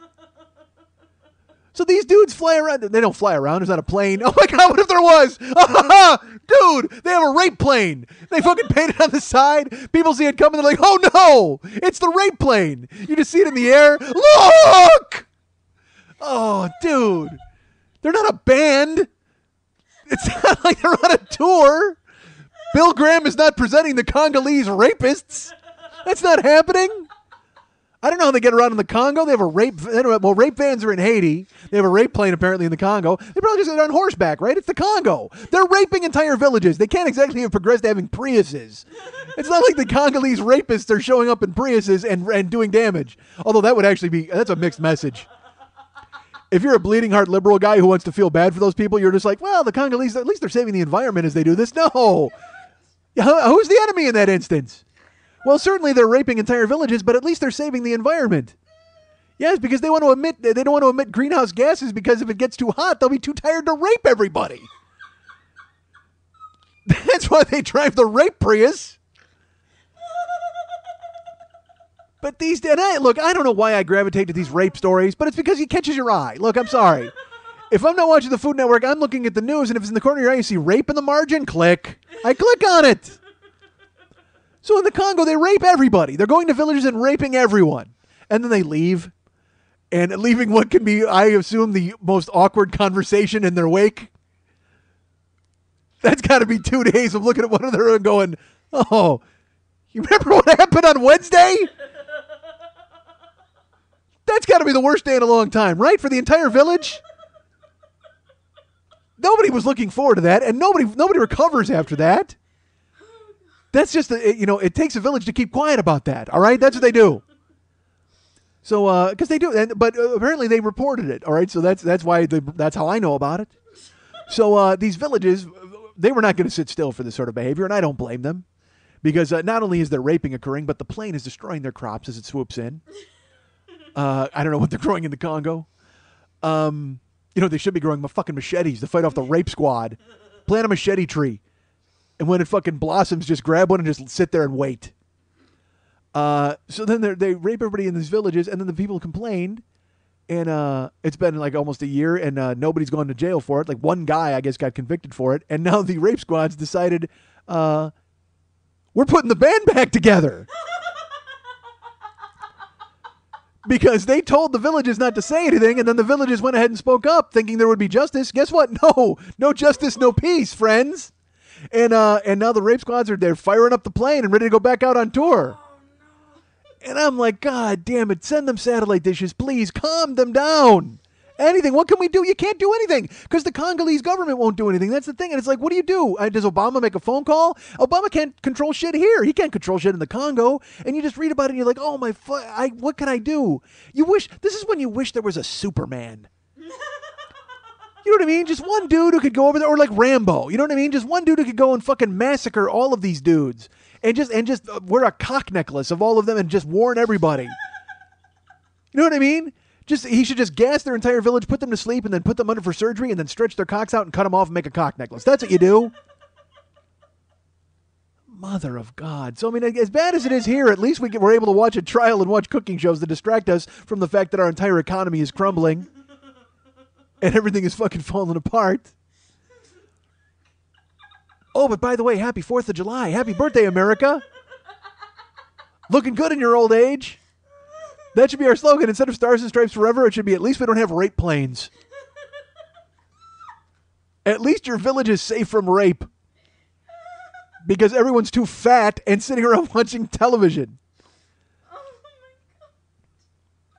So these dudes fly around. They don't fly around. There's not a plane. Oh my god! What if there was? Dude, they have a rape plane. They fucking paint it on the side. People see it coming. They're like, "Oh no! It's the rape plane!" You just see it in the air. Look! Oh, dude, they're not a band. It's not like they're on a tour. Bill Graham is not presenting the Congolese rapists. That's not happening. I don't know how they get around in the Congo. They have a rape. Well, rape vans are in Haiti. They have a rape plane apparently in the Congo. They probably just get on horseback, right? It's the Congo. They're raping entire villages. They can't exactly have progressed to having Priuses. It's not like the Congolese rapists are showing up in Priuses and and doing damage. Although that would actually be that's a mixed message. If you're a bleeding heart liberal guy who wants to feel bad for those people, you're just like, well, the Congolese at least they're saving the environment as they do this. No, who's the enemy in that instance? Well, certainly they're raping entire villages, but at least they're saving the environment. Yes, because they want to emit they don't want to emit greenhouse gases because if it gets too hot, they'll be too tired to rape everybody. That's why they drive the rape Prius. But these and I look, I don't know why I gravitate to these rape stories, but it's because he catches your eye. Look, I'm sorry. If I'm not watching the Food Network, I'm looking at the news, and if it's in the corner of your eye, you see rape in the margin, click. I click on it. So in the Congo, they rape everybody. They're going to villages and raping everyone. And then they leave. And leaving what can be, I assume, the most awkward conversation in their wake. That's got to be two days of looking at one another and going, oh, you remember what happened on Wednesday? That's got to be the worst day in a long time, right? For the entire village? Nobody was looking forward to that, and nobody nobody recovers after that. That's just a, you know, it takes a village to keep quiet about that. All right, that's what they do. So, because they do, and, but uh, apparently they reported it. All right, so that's that's why that's how I know about it. So uh, these villages, they were not going to sit still for this sort of behavior, and I don't blame them, because uh, not only is there raping occurring, but the plane is destroying their crops as it swoops in. Uh, I don't know what they're growing in the Congo. Um, you know, they should be growing fucking machetes to fight off the rape squad. Plant a machete tree, and when it fucking blossoms, just grab one and just sit there and wait. Uh, so then they rape everybody in these villages, and then the people complained, and uh, it's been like almost a year, and uh, nobody's gone to jail for it. Like one guy, I guess, got convicted for it, and now the rape squad's decided, uh, we're putting the band back together. because they told the villages not to say anything, and then the villages went ahead and spoke up, thinking there would be justice. Guess what? No, no justice, no peace, friends. And uh, and now the rape squads are they're firing up the plane and ready to go back out on tour. And I'm like, God damn it! Send them satellite dishes, please. Calm them down. Anything? What can we do? You can't do anything because the Congolese government won't do anything. That's the thing. And it's like, what do you do? Uh, does Obama make a phone call? Obama can't control shit here. He can't control shit in the Congo. And you just read about it and you're like, oh my, fu- I, what can I do? You wish, this is when you wish there was a Superman. You know what I mean? Just one dude who could go over there, or like Rambo. You know what I mean? Just one dude who could go and fucking massacre all of these dudes, and just and just uh, wear a cock necklace of all of them, and just warn everybody. You know what I mean? Just he should just gas their entire village, put them to sleep, and then put them under for surgery, and then stretch their cocks out and cut them off and make a cock necklace. That's what you do. Mother of God! So I mean, as bad as it is here, at least we get, we're able to watch a trial and watch cooking shows to distract us from the fact that our entire economy is crumbling and everything is fucking falling apart. Oh, but by the way, happy 4th of July. Happy birthday, America. Looking good in your old age. That should be our slogan. Instead of stars and stripes forever, it should be at least we don't have rape planes. At least your village is safe from rape. Because everyone's too fat and sitting around watching television.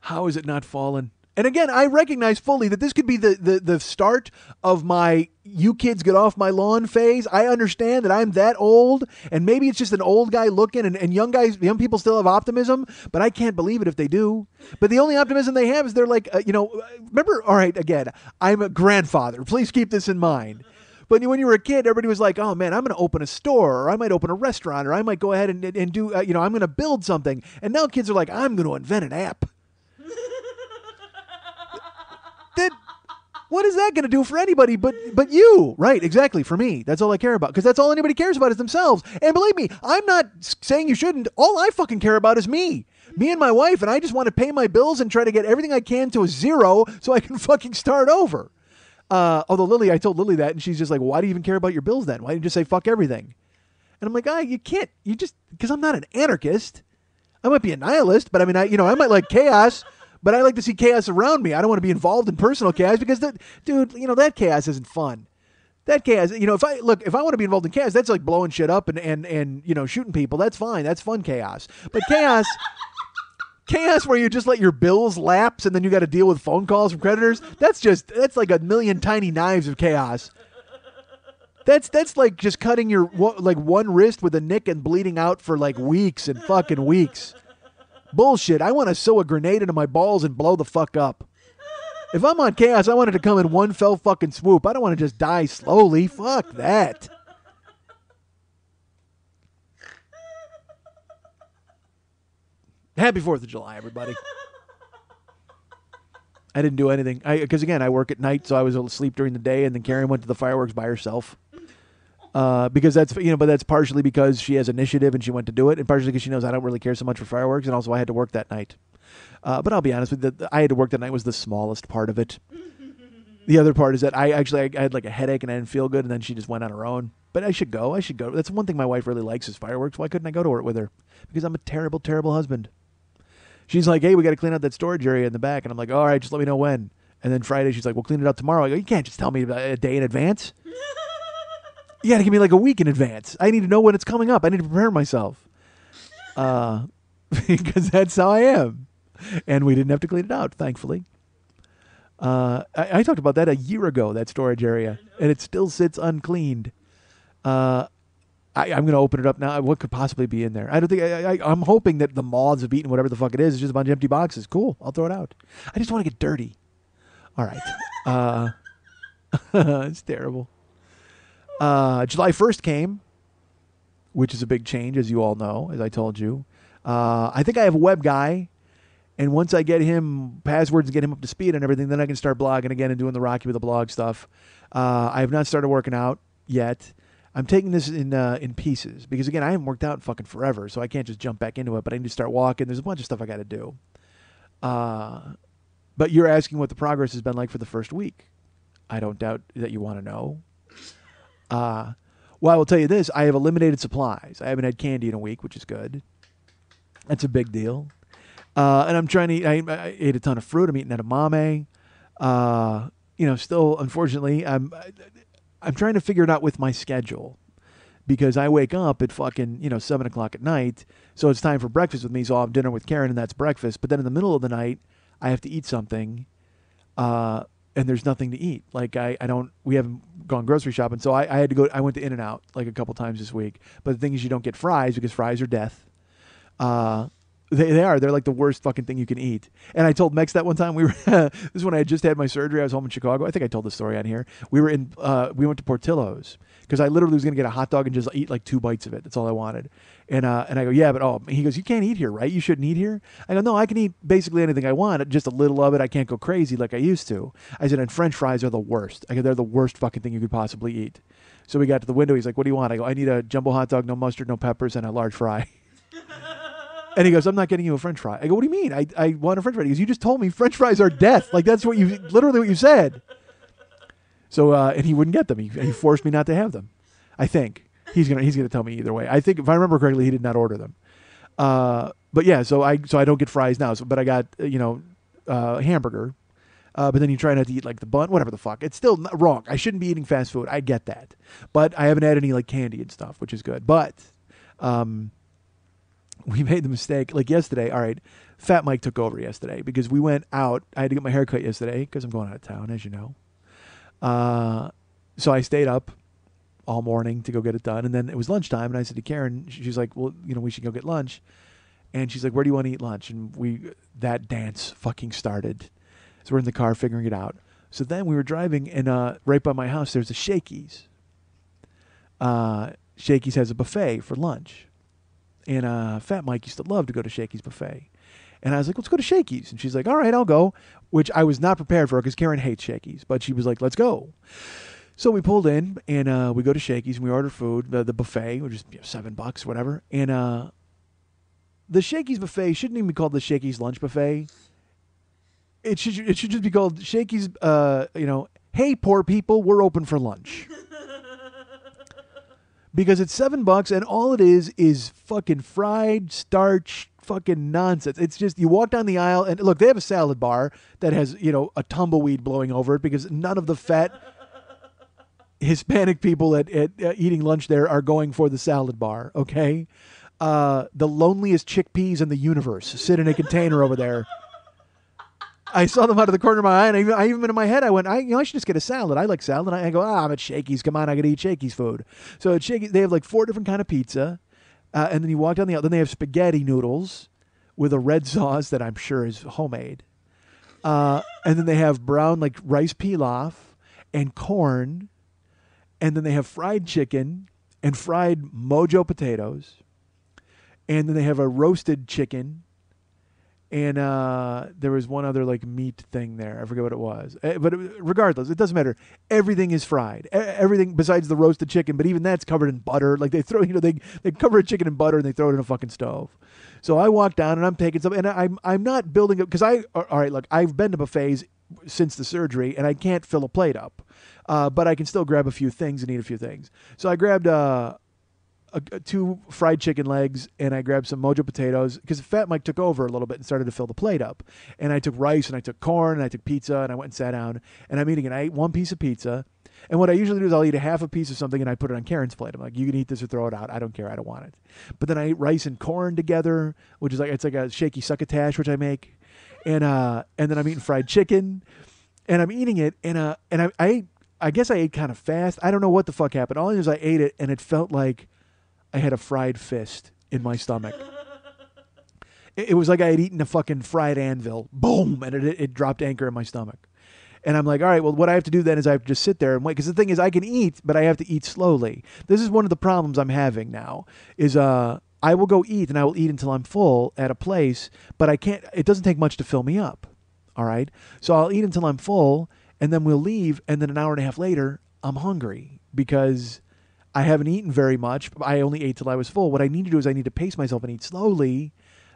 How is it not fallen? And again, I recognize fully that this could be the, the, the start of my you kids get off my lawn phase. I understand that I'm that old, and maybe it's just an old guy looking, and, and young guys, young people still have optimism, but I can't believe it if they do. But the only optimism they have is they're like, uh, you know, remember, all right, again, I'm a grandfather. Please keep this in mind. But when you were a kid, everybody was like, "Oh man, I'm going to open a store, or I might open a restaurant, or I might go ahead and, and do, uh, you know, I'm going to build something." And now kids are like, "I'm going to invent an app." That what is that going to do for anybody but but you right exactly for me that's all i care about because that's all anybody cares about is themselves and believe me i'm not saying you shouldn't all i fucking care about is me Me and my wife, and I just want to pay my bills and try to get everything I can to a zero so I can fucking start over. Uh, although Lily, I told Lily that, and she's just like, "Why do you even care about your bills then? Why didn't you just say fuck everything?" And I'm like, "Ah, you can't. You just because I'm not an anarchist. I might be a nihilist, but I mean, I you know, I might like chaos, but I like to see chaos around me. I don't want to be involved in personal chaos because that, dude, you know, that chaos isn't fun. That chaos, you know, if I look, if I want to be involved in chaos, that's like blowing shit up and and and you know, shooting people. That's fine. That's fun chaos. But chaos. chaos where you just let your bills lapse and then you got to deal with phone calls from creditors that's just that's like a million tiny knives of chaos that's that's like just cutting your like one wrist with a nick and bleeding out for like weeks and fucking weeks bullshit i want to sew a grenade into my balls and blow the fuck up if i'm on chaos i want it to come in one fell fucking swoop i don't want to just die slowly fuck that Happy Fourth of July, everybody. I didn't do anything. I because again, I work at night, so I was asleep during the day, and then Karen went to the fireworks by herself. Uh, because that's you know, but that's partially because she has initiative and she went to do it, and partially because she knows I don't really care so much for fireworks, and also I had to work that night. Uh, but I'll be honest with you, the, I had to work that night was the smallest part of it. The other part is that I actually I, I had like a headache and I didn't feel good, and then she just went on her own. But I should go. I should go. That's one thing my wife really likes is fireworks. Why couldn't I go to it with her? Because I'm a terrible, terrible husband. She's like, "Hey, we got to clean out that storage area in the back," and I'm like, "All right, just let me know when." And then Friday, she's like, "We'll clean it out tomorrow." I go, "You can't just tell me a day in advance. you got to give me like a week in advance. I need to know when it's coming up. I need to prepare myself." Uh, because that's how I am. And we didn't have to clean it out, thankfully. Uh, I, I talked about that a year ago, that storage area, and it still sits uncleaned. Uh, I, I'm going to open it up now. What could possibly be in there? I don't think. I, I'm hoping that the moths have eaten whatever the fuck it is. It's just a bunch of empty boxes. Cool. I'll throw it out. I just want to get dirty. All right. Uh, it's terrible. Uh, July 1st came, which is a big change, as you all know, as I told you. Uh, I think I have a web guy, and once I get him passwords and get him up to speed and everything, then I can start blogging again and doing the Rocky with the blog stuff. Uh, I have not started working out yet. I'm taking this in uh, in pieces because again, I haven't worked out in fucking forever, so I can't just jump back into it. But I need to start walking. There's a bunch of stuff I got to do. Uh, but you're asking what the progress has been like for the first week. I don't doubt that you want to know. Uh, well, I will tell you this: I have eliminated supplies. I haven't had candy in a week, which is good. That's a big deal. Uh, and I'm trying to eat. I, I ate a ton of fruit. I'm eating edamame. Uh, you know, still, unfortunately, I'm I'm trying to figure it out with my schedule because I wake up at fucking you know seven o'clock at night, so it's time for breakfast with me. So I'll have dinner with Karen, and that's breakfast. But then in the middle of the night, I have to eat something, uh, and there's nothing to eat. Like I, I don't. We haven't gone grocery shopping, so I, I had to go. I went to In and Out like a couple times this week. But the thing is, you don't get fries because fries are death. Uh, they, they are. They're like the worst fucking thing you can eat. And I told Mex that one time. We were. this is when I had just had my surgery. I was home in Chicago. I think I told the story on here. We were in. Uh, we went to Portillo's because I literally was going to get a hot dog and just eat like two bites of it. That's all I wanted. And uh, and I go, yeah, but oh, he goes, you can't eat here, right? You shouldn't eat here. I go, no, I can eat basically anything I want, just a little of it. I can't go crazy like I used to. I said, and French fries are the worst. I go, they're the worst fucking thing you could possibly eat. So we got to the window. He's like, what do you want? I go, I need a jumbo hot dog, no mustard, no peppers, and a large fry. And he goes, I'm not getting you a French fry. I go, What do you mean? I, I want a French fry. He goes, You just told me French fries are death. Like that's what you literally what you said. So uh, and he wouldn't get them. He, he forced me not to have them. I think he's gonna he's gonna tell me either way. I think if I remember correctly, he did not order them. Uh, but yeah, so I so I don't get fries now. So but I got uh, you know uh, hamburger. Uh, but then you try not to eat like the bun, whatever the fuck. It's still wrong. I shouldn't be eating fast food. I get that, but I haven't had any like candy and stuff, which is good. But um, we made the mistake like yesterday. All right, Fat Mike took over yesterday because we went out. I had to get my hair cut yesterday because I'm going out of town, as you know. Uh, so I stayed up all morning to go get it done, and then it was lunchtime, and I said to Karen, she's like, "Well, you know, we should go get lunch," and she's like, "Where do you want to eat lunch?" And we that dance fucking started. So we're in the car figuring it out. So then we were driving, and uh, right by my house, there's a Shakey's. Uh, Shakey's has a buffet for lunch. And uh, Fat Mike used to love to go to Shakey's buffet. And I was like, let's go to Shakey's. And she's like, all right, I'll go. Which I was not prepared for because Karen hates Shakey's. But she was like, let's go. So we pulled in and uh, we go to Shakey's and we order food, the, the buffet, which is you know, seven bucks, whatever. And uh, the Shakey's buffet shouldn't even be called the Shakey's lunch buffet. It should it should just be called Shakey's. Uh, you know, hey, poor people, we're open for lunch. because it's seven bucks, and all it is is fucking fried starch, fucking nonsense. It's just you walk down the aisle, and look, they have a salad bar that has you know a tumbleweed blowing over it because none of the fat. Hispanic people at, at uh, eating lunch there are going for the salad bar. Okay, uh, the loneliest chickpeas in the universe sit in a container over there. I saw them out of the corner of my eye, and I, even- I even in my head, I went, I, you know, I should just get a salad. I like salad. And I go, ah, I'm at Shakey's. Come on, I gotta eat Shakey's food. So at Shakey's, they have like four different kind of pizza, uh, and then you walk down the aisle. Then they have spaghetti noodles with a red sauce that I'm sure is homemade, uh, and then they have brown like rice pilaf and corn, and then they have fried chicken and fried mojo potatoes. And then they have a roasted chicken and uh, there was one other like meat thing there. I forget what it was. Eh, but it, regardless it doesn't matter. Everything is fried. Everything besides the roasted chicken but even that's covered in butter. Like they throw you know they, they cover a chicken in butter and they throw it in a fucking stove. So i walk down and i'm taking some and i'm i'm not building up because i all right look i've been to buffets since the surgery and i can't fill a plate up uh, but i can still grab a few things and eat a few things. So i grabbed uh a, two fried chicken legs and I grabbed some mojo potatoes because Fat Mike took over a little bit and started to fill the plate up. And I took rice and I took corn and I took pizza and I went and sat down and I'm eating and I ate one piece of pizza. And what I usually do is I'll eat a half a piece of something and I put it on Karen's plate. I'm like, you can eat this or throw it out. I don't care. I don't want it. But then I ate rice and corn together, which is like it's like a shaky succotash, which I make. And uh and then I'm eating fried chicken and I'm eating it, and uh, and I, I, I guess I ate kind of fast. I don't know what the fuck happened. All I know is I ate it, and it felt like I had a fried fist in my stomach. it, was like I had eaten a fucking fried anvil. Boom, and it, it dropped anchor in my stomach. And I'm like, all right, well, what I have to do then is I have to just sit there and wait. Because the thing is, I can eat, but I have to eat slowly. This is one of the problems I'm having now. Is uh, I will go eat and I will eat until I'm full at a place, but I can't. It doesn't take much to fill me up. All right, so I'll eat until I'm full, and then we'll leave. And then an hour and a half later, I'm hungry because I haven't eaten very much. I only ate till I was full. What I need to do is I need to pace myself and eat slowly,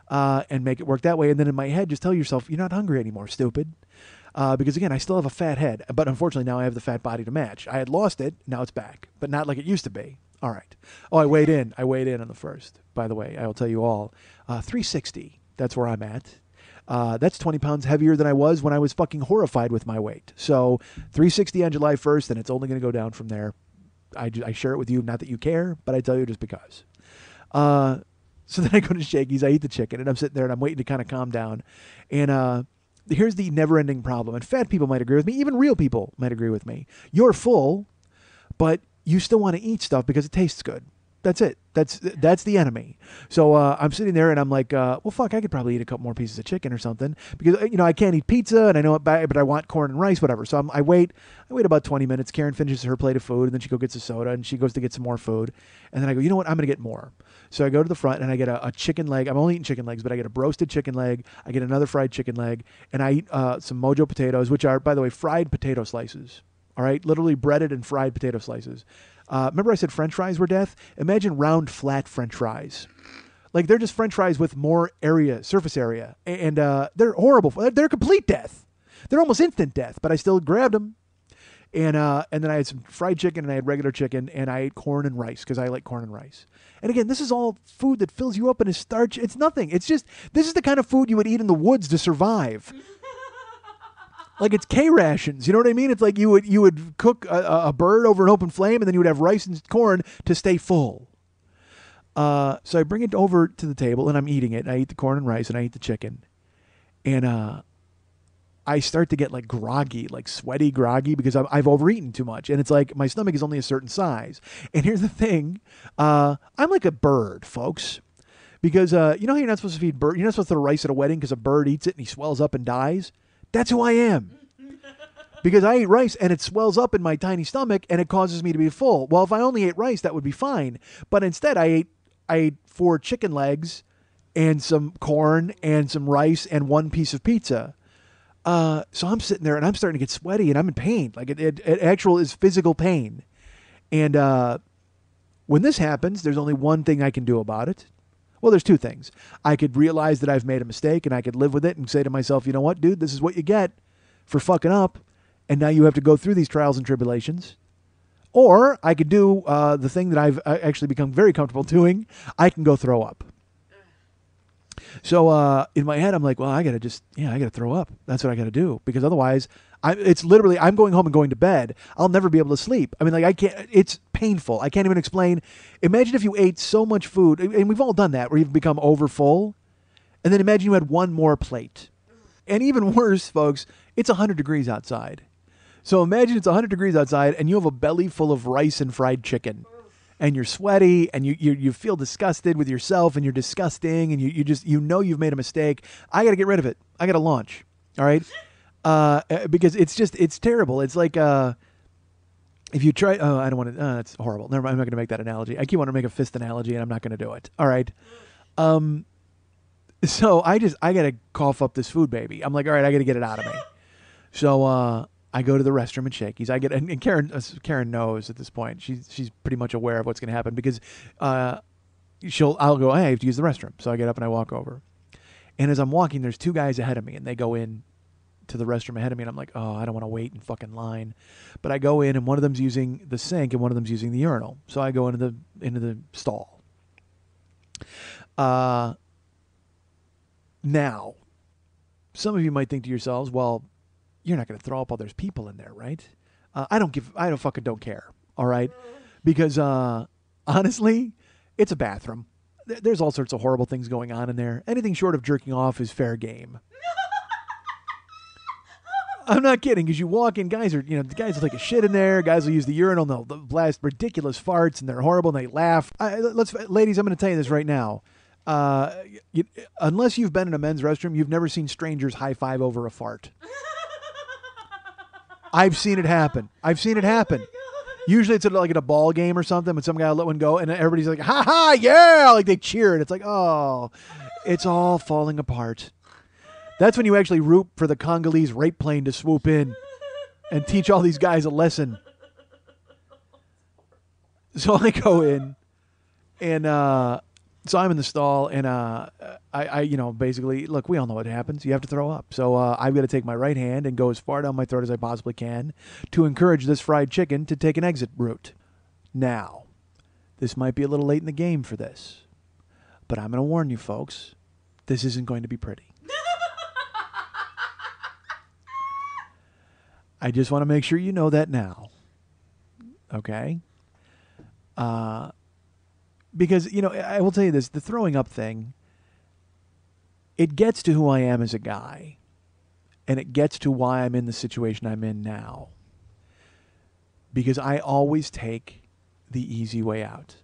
uh, and make it work that way. And then in my head, just tell yourself you're not hungry anymore, stupid. Uh, because again, I still have a fat head, but unfortunately now I have the fat body to match. I had lost it, now it's back, but not like it used to be. All right. Oh, I weighed in. I weighed in on the first. By the way, I will tell you all, uh, 360. That's where I'm at. Uh, that's 20 pounds heavier than I was when I was fucking horrified with my weight. So 360 on July 1st, and it's only going to go down from there. I, I share it with you, not that you care, but I tell you just because. Uh, so then I go to Shakey's, I eat the chicken, and I'm sitting there and I'm waiting to kind of calm down. And uh, here's the never ending problem. And fat people might agree with me, even real people might agree with me. You're full, but you still want to eat stuff because it tastes good. That's it. That's that's the enemy. So uh, I'm sitting there and I'm like, uh, well, fuck, I could probably eat a couple more pieces of chicken or something because uh, you know I can't eat pizza and I know it, but I want corn and rice, whatever. So I'm, I wait. I wait about 20 minutes. Karen finishes her plate of food and then she go gets a soda and she goes to get some more food. And then I go, you know what? I'm gonna get more. So I go to the front and I get a, a chicken leg. I'm only eating chicken legs, but I get a roasted chicken leg. I get another fried chicken leg, and I eat uh, some Mojo potatoes, which are, by the way, fried potato slices. All right, literally breaded and fried potato slices. Uh, remember, I said French fries were death. Imagine round, flat French fries. Like they're just French fries with more area, surface area, and uh, they're horrible. They're complete death. They're almost instant death. But I still grabbed them and uh, and then I had some fried chicken and I had regular chicken and I ate corn and rice because I like corn and rice. And again, this is all food that fills you up and is starch. It's nothing. It's just this is the kind of food you would eat in the woods to survive. Like it's K rations. You know what I mean? It's like you would you would cook a, a bird over an open flame and then you would have rice and corn to stay full. Uh, so I bring it over to the table and I'm eating it. I eat the corn and rice and I eat the chicken, and uh, I start to get like groggy, like sweaty, groggy because I've, I've overeaten too much. And it's like my stomach is only a certain size. And here's the thing uh, I'm like a bird, folks. Because uh, you know how you're not supposed to feed bird, you're not supposed to rice at a wedding because a bird eats it and he swells up and dies. That's who I am. Because I eat rice and it swells up in my tiny stomach and it causes me to be full. Well, if I only ate rice, that would be fine. But instead, I ate I ate four chicken legs and some corn and some rice and one piece of pizza. Uh, so I'm sitting there and I'm starting to get sweaty and I'm in pain. Like it, it, it actual is physical pain. And uh, when this happens, there's only one thing I can do about it. Well, there's two things. I could realize that I've made a mistake and I could live with it and say to myself, you know what, dude, this is what you get for fucking up. And now you have to go through these trials and tribulations. Or I could do uh, the thing that I've uh, actually become very comfortable doing. I can go throw up. So uh, in my head, I'm like, well, I gotta just, yeah, I gotta throw up. That's what I gotta do because otherwise, I, it's literally I'm going home and going to bed. I'll never be able to sleep. I mean, like I can't. It's painful. I can't even explain. Imagine if you ate so much food, and we've all done that, where you've become overfull, and then imagine you had one more plate, and even worse, folks, it's 100 degrees outside. So imagine it's 100 degrees outside, and you have a belly full of rice and fried chicken and you're sweaty and you, you you feel disgusted with yourself and you're disgusting and you, you just you know you've made a mistake i gotta get rid of it i gotta launch all right uh, uh, because it's just it's terrible it's like uh if you try oh i don't want to uh, that's horrible never mind i'm not gonna make that analogy i keep wanting to make a fist analogy and i'm not gonna do it all right um so i just i gotta cough up this food baby i'm like all right i gotta get it out of me so uh I go to the restroom at Shakey's. I get and, and Karen uh, Karen knows at this point. She's she's pretty much aware of what's going to happen because uh, she'll I'll go. Hey, I have to use the restroom. So I get up and I walk over. And as I'm walking, there's two guys ahead of me, and they go in to the restroom ahead of me, and I'm like, oh, I don't want to wait in fucking line. But I go in, and one of them's using the sink, and one of them's using the urinal. So I go into the into the stall. Uh, now, some of you might think to yourselves, well, you're not going to throw up all those people in there, right? Uh, I don't give, I don't fucking don't care. All right, because uh, honestly, it's a bathroom. There's all sorts of horrible things going on in there. Anything short of jerking off is fair game. I'm not kidding, because you walk in, guys are, you know, the guys will take a shit in there. Guys will use the urinal, and they'll, blast ridiculous farts, and they're horrible, and they laugh. I, let's, ladies, I'm going to tell you this right now. Uh, you, unless you've been in a men's restroom, you've never seen strangers high five over a fart. I've seen it happen. I've seen it happen. Usually it's like at a ball game or something when some guy will let one go and everybody's like, ha ha, yeah, like they cheer and it's like, oh, it's all falling apart. That's when you actually root for the Congolese rape plane to swoop in and teach all these guys a lesson. So I go in and uh so I'm in the stall, and uh, I, I, you know, basically, look, we all know what happens. You have to throw up. So uh, I've got to take my right hand and go as far down my throat as I possibly can to encourage this fried chicken to take an exit route. Now, this might be a little late in the game for this, but I'm going to warn you, folks. This isn't going to be pretty. I just want to make sure you know that now. Okay? Uh, because you know I will tell you this: the throwing up thing. It gets to who I am as a guy, and it gets to why I'm in the situation I'm in now. Because I always take the easy way out.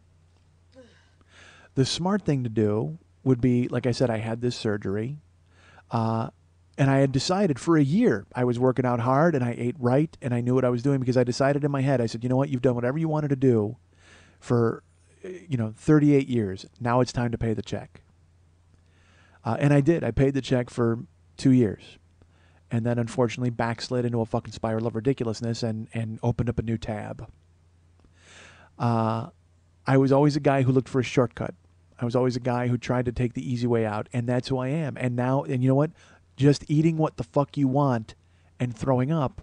The smart thing to do would be, like I said, I had this surgery, uh, and I had decided for a year I was working out hard and I ate right and I knew what I was doing because I decided in my head I said, you know what, you've done whatever you wanted to do for you know 38 years. Now it's time to pay the check. Uh, and i did. I paid the check for two years. And then unfortunately backslid into a fucking spiral of ridiculousness and and opened up a new tab. Uh, i was always a guy who looked for a shortcut. I was always a guy who tried to take the easy way out. And that's who i am. And now and you know what just eating what the fuck you want and throwing up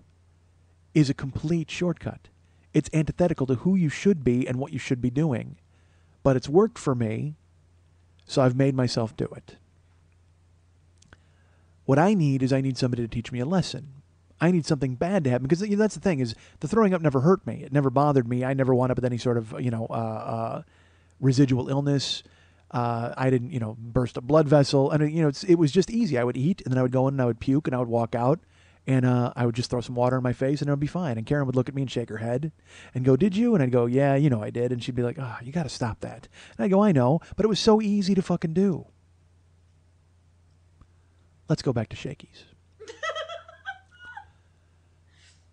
is a complete shortcut it's antithetical to who you should be and what you should be doing but it's worked for me, so I've made myself do it. What I need is I need somebody to teach me a lesson. I need something bad to happen because you know, that's the thing is the throwing up never hurt me. It never bothered me. I never wound up with any sort of you know uh, uh, residual illness. Uh, I didn't you know burst a blood vessel, and you know it was just easy. I would eat, and then I would go in and I would puke, and I would walk out, and uh, I would just throw some water in my face and it would be fine. And Karen would look at me and shake her head and go, "Did you?" And I'd go, "Yeah, you know I did." And she'd be like, "Ah, oh, you got to stop that." And I go, "I know, but it was so easy to fucking do." Let's go back to Shakey's.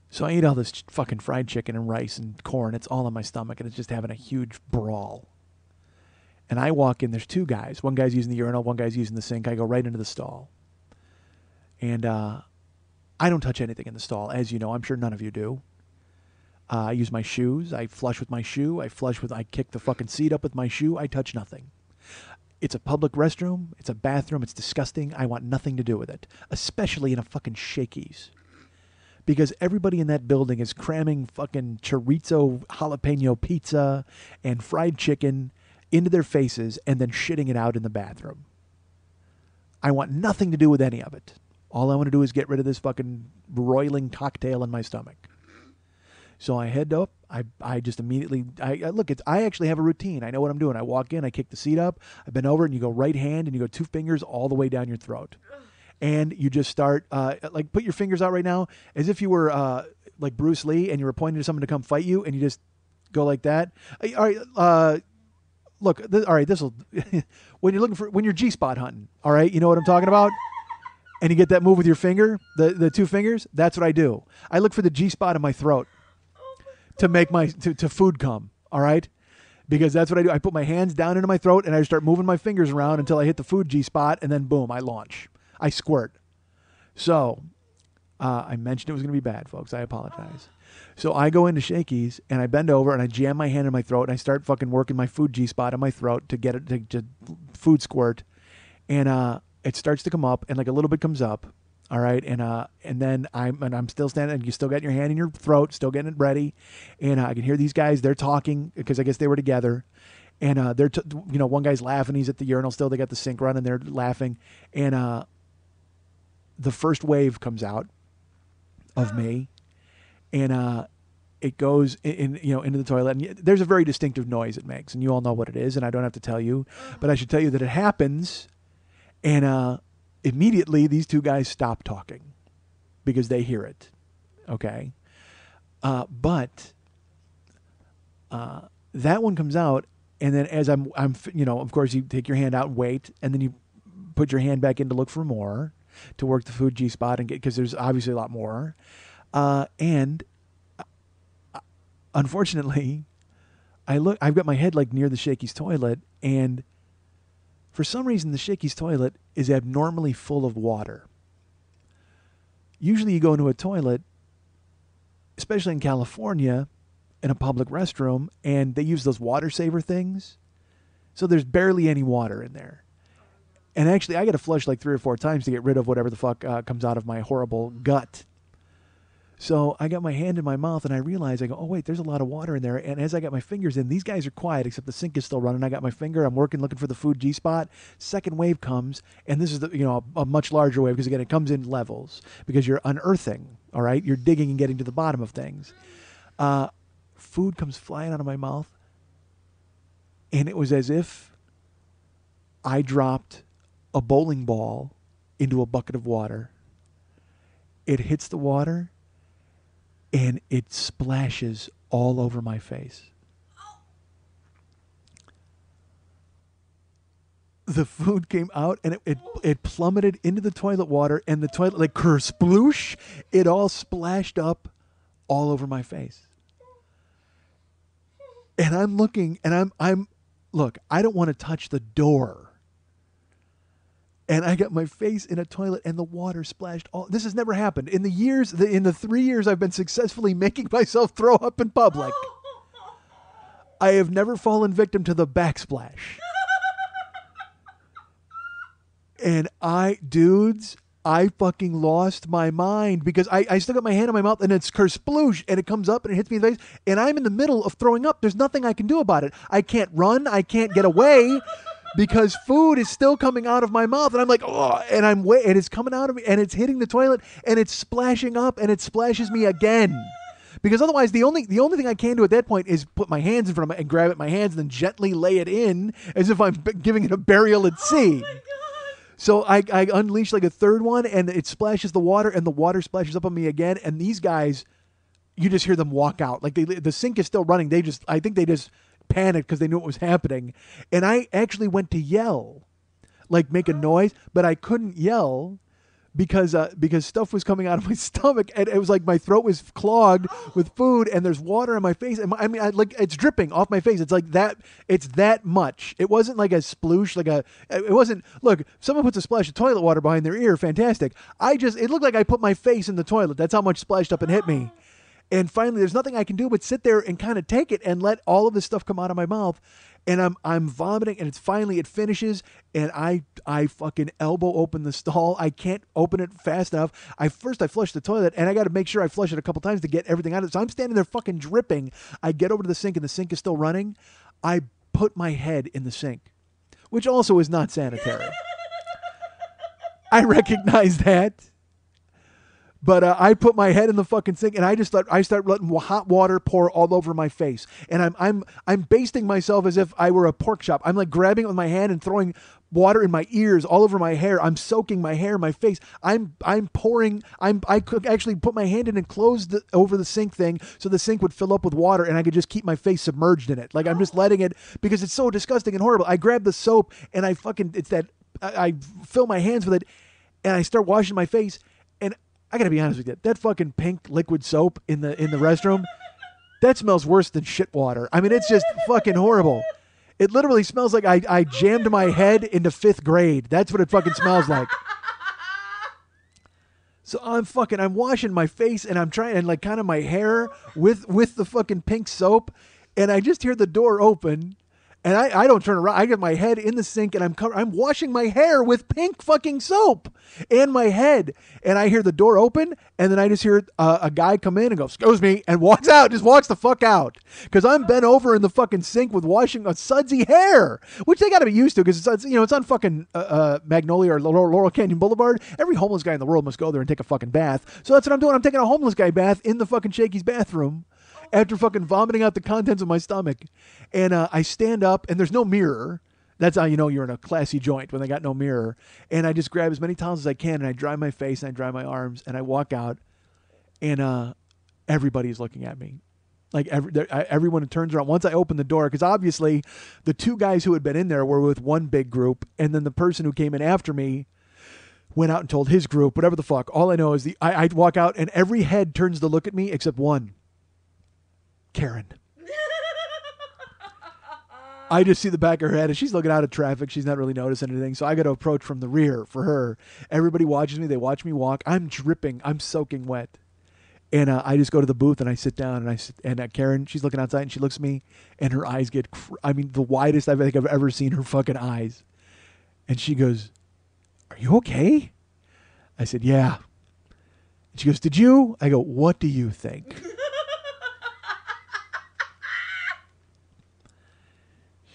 so I eat all this fucking fried chicken and rice and corn. It's all in my stomach, and it's just having a huge brawl. And I walk in. There's two guys. One guy's using the urinal. One guy's using the sink. I go right into the stall. And uh, I don't touch anything in the stall, as you know. I'm sure none of you do. Uh, I use my shoes. I flush with my shoe. I flush with. I kick the fucking seat up with my shoe. I touch nothing. It's a public restroom. It's a bathroom. It's disgusting. I want nothing to do with it, especially in a fucking Shakey's. Because everybody in that building is cramming fucking chorizo jalapeno pizza and fried chicken into their faces and then shitting it out in the bathroom. I want nothing to do with any of it. All I want to do is get rid of this fucking roiling cocktail in my stomach. So I head up. I, I just immediately I, I look. It's I actually have a routine. I know what I'm doing. I walk in. I kick the seat up. I bend over and you go right hand and you go two fingers all the way down your throat, and you just start uh, like put your fingers out right now as if you were uh, like Bruce Lee and you were pointing to someone to come fight you, and you just go like that. All right. Uh, look. Th- all right. This will when you're looking for when you're G spot hunting. All right. You know what I'm talking about and you get that move with your finger, the the two fingers. That's what I do. I look for the G spot in my throat to make my to, to food come. All right, because that's what I do. I put my hands down into my throat and I start moving my fingers around until I hit the food G spot, and then boom, I launch. I squirt. So uh, I mentioned it was going to be bad, folks. I apologize. So I go into Shakey's and I bend over and I jam my hand in my throat and I start fucking working my food G spot in my throat to get it to, to food squirt, and uh, it starts to come up and like a little bit comes up. All right, and uh, and then I'm and I'm still standing, and you still got your hand in your throat, still getting it ready, and uh, I can hear these guys. They're talking because I guess they were together, and uh, they're t- you know one guy's laughing. He's at the urinal still. They got the sink running. They're laughing, and uh, the first wave comes out of me, and uh, it goes in, in you know into the toilet. And there's a very distinctive noise it makes, and you all know what it is, and I don't have to tell you, but I should tell you that it happens, and uh, immediately these two guys stop talking because they hear it. Okay, uh, but uh, that one comes out, and then as I'm I'm you know of course you take your hand out and wait, and then you put your hand back in to look for more to work the food G spot and get because there's obviously a lot more, uh, and uh, unfortunately, I look I've got my head like near the Shakey's toilet, and for some reason the Shakey's toilet is abnormally full of water. Usually, you go into a toilet, especially in California, in a public restroom, and they use those water saver things, so there's barely any water in there. And actually, I got to flush like three or four times to get rid of whatever the fuck uh, comes out of my horrible gut. So I got my hand in my mouth and I realize I go, oh wait, there's a lot of water in there. And as I got my fingers in, these guys are quiet except the sink is still running. I got my finger. I'm working, looking for the food G spot. Second wave comes, and this is the you know a, a much larger wave because again it comes in levels because you're unearthing. All right, you're digging and getting to the bottom of things. Uh, food comes flying out of my mouth, and it was as if I dropped a bowling ball into a bucket of water. It hits the water and it splashes all over my face. The food came out and it, it, it plummeted into the toilet water and the toilet like kersploosh, it all splashed up all over my face. And I'm looking and I'm I'm look, I don't want to touch the door and I got my face in a toilet and the water splashed all this has never happened in the years the, in the 3 years I've been successfully making myself throw up in public I have never fallen victim to the backsplash and I dudes I fucking lost my mind because I, I still got my hand in my mouth and it's kersploosh and it comes up and it hits me in the face and I'm in the middle of throwing up. There's nothing I can do about it. I can't run. I can't get away because food is still coming out of my mouth and I'm like, oh, and I'm wait, and it's coming out of me and it's hitting the toilet and it's splashing up and it splashes me again. Because otherwise, the only the only thing I can do at that point is put my hands in front of it and grab it in my hands and then gently lay it in as if I'm b- giving it a burial at sea. Oh so I, I unleash like a third one, and it splashes the water, and the water splashes up on me again. And these guys, you just hear them walk out. Like they, the sink is still running. They just, I think they just panicked because they knew what was happening. And I actually went to yell, like make a noise, but I couldn't yell because uh, because stuff was coming out of my stomach, and it was like my throat was clogged with food, and there's water in my face. And my, I mean, I, like it's dripping off my face. It's like that. It's that much. It wasn't like a sploosh, like a. It wasn't. Look, someone puts a splash of toilet water behind their ear. Fantastic. I just. It looked like I put my face in the toilet. That's how much splashed up and hit me. And finally, there's nothing I can do but sit there and kind of take it and let all of this stuff come out of my mouth. and I'm I'm vomiting, and it's finally it finishes, and I I fucking elbow open the stall. I can't open it fast enough. I first I flush the toilet, and I got to make sure I flush it a couple times to get everything out of it. So I'm standing there fucking dripping. I get over to the sink, and the sink is still running. I put my head in the sink, which also is not sanitary. I recognize that. But uh, I put my head in the fucking sink and I just let I start letting hot water pour all over my face. And I'm I'm I'm basting myself as if I were a pork chop. I'm like grabbing it with my hand and throwing water in my ears, all over my hair. I'm soaking my hair, my face. I'm I'm pouring. I'm I could actually put my hand in and close the, over the sink thing so the sink would fill up with water and I could just keep my face submerged in it. Like I'm just letting it because it's so disgusting and horrible. I grab the soap and I fucking it's that I, I fill my hands with it and I start washing my face I gotta be honest with you, that fucking pink liquid soap in the in the restroom, that smells worse than shit water. I mean, it's just fucking horrible. It literally smells like I, I jammed my head into fifth grade. That's what it fucking smells like. So I'm fucking I'm washing my face and I'm trying and like kind of my hair with with the fucking pink soap, and I just hear the door open. And I, I don't turn around. I get my head in the sink and I'm cover- I'm washing my hair with pink fucking soap and my head. And I hear the door open and then I just hear uh, a guy come in and go, "Excuse me," and walks out. Just walks the fuck out because I'm bent over in the fucking sink with washing a sudsy hair, which they got to be used to because it's you know it's on fucking uh, uh, Magnolia or Laurel Laurel Canyon Boulevard. Every homeless guy in the world must go there and take a fucking bath. So that's what I'm doing. I'm taking a homeless guy bath in the fucking Shakey's bathroom after fucking vomiting out the contents of my stomach. And uh, I stand up, and there's no mirror. That's how you know you're in a classy joint when they got no mirror. And I just grab as many towels as I can, and I dry my face, and I dry my arms, and I walk out, and uh, everybody's looking at me. Like every, I- everyone turns around once I open the door because obviously the two guys who had been in there were with one big group, and then the person who came in after me went out and told his group whatever the fuck. All I know is the I, I walk out and every head turns to look at me except one. Karen. I just see the back of her head and she's looking out at traffic. She's not really noticing anything. So I got to approach from the rear for her. Everybody watches me. They watch me walk. I'm dripping. I'm soaking wet. And uh, I just go to the booth and I sit down and I sit, and uh, Karen, she's looking outside and she looks at me and her eyes get, cr- I mean, the widest I think I've ever seen her fucking eyes. And she goes, Are you okay? I said, Yeah. And she goes, Did you? I go, What do you think?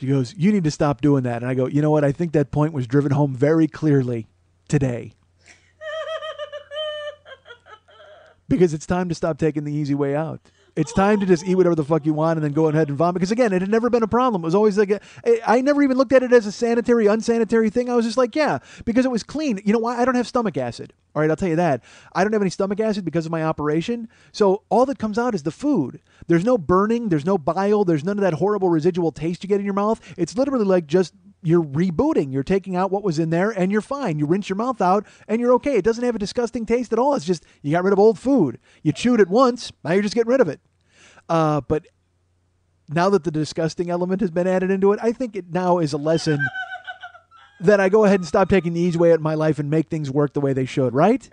She goes, You need to stop doing that. And I go, You know what? I think that point was driven home very clearly today. because it's time to stop taking the easy way out. It's time to just eat whatever the fuck you want and then go ahead and vomit. Because again, it had never been a problem. It was always like a, I I never even looked at it as a sanitary, unsanitary thing. I was just like, yeah, because it was clean. You know why? I don't have stomach acid. All right, I'll tell you that. I don't have any stomach acid because of my operation. So all that comes out is the food. There's no burning. There's no bile. There's none of that horrible residual taste you get in your mouth. It's literally like just you're rebooting. You're taking out what was in there and you're fine. You rinse your mouth out and you're okay. It doesn't have a disgusting taste at all. It's just you got rid of old food. You chewed it once. Now you're just getting rid of it. Uh, but now that the disgusting element has been added into it, I think it now is a lesson that I go ahead and stop taking the easy way out in my life and make things work the way they should, right?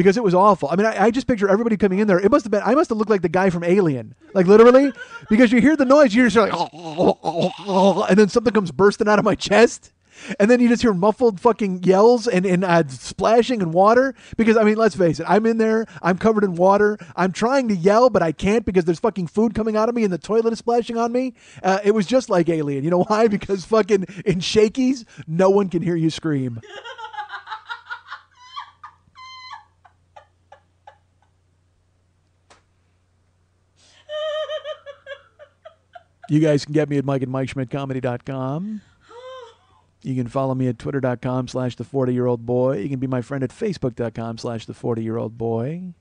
Because it was awful. I mean, I, I just picture everybody coming in there. It must have been, I must have looked like the guy from Alien. Like literally, because you hear the noise, you're just like, and then something comes bursting out of my chest. And then you just hear muffled fucking yells and, and uh, splashing and water. Because, I mean, let's face it, I'm in there, I'm covered in water. I'm trying to yell, but I can't because there's fucking food coming out of me and the toilet is splashing on me. Uh, it was just like Alien. You know why? Because fucking in Shakey's, no one can hear you scream. You guys can get me at Mike and MikeSchmidtComedy.com. You can follow me at twitter.com slash the 40 year old boy. You can be my friend at facebook.com slash the 40 year old boy.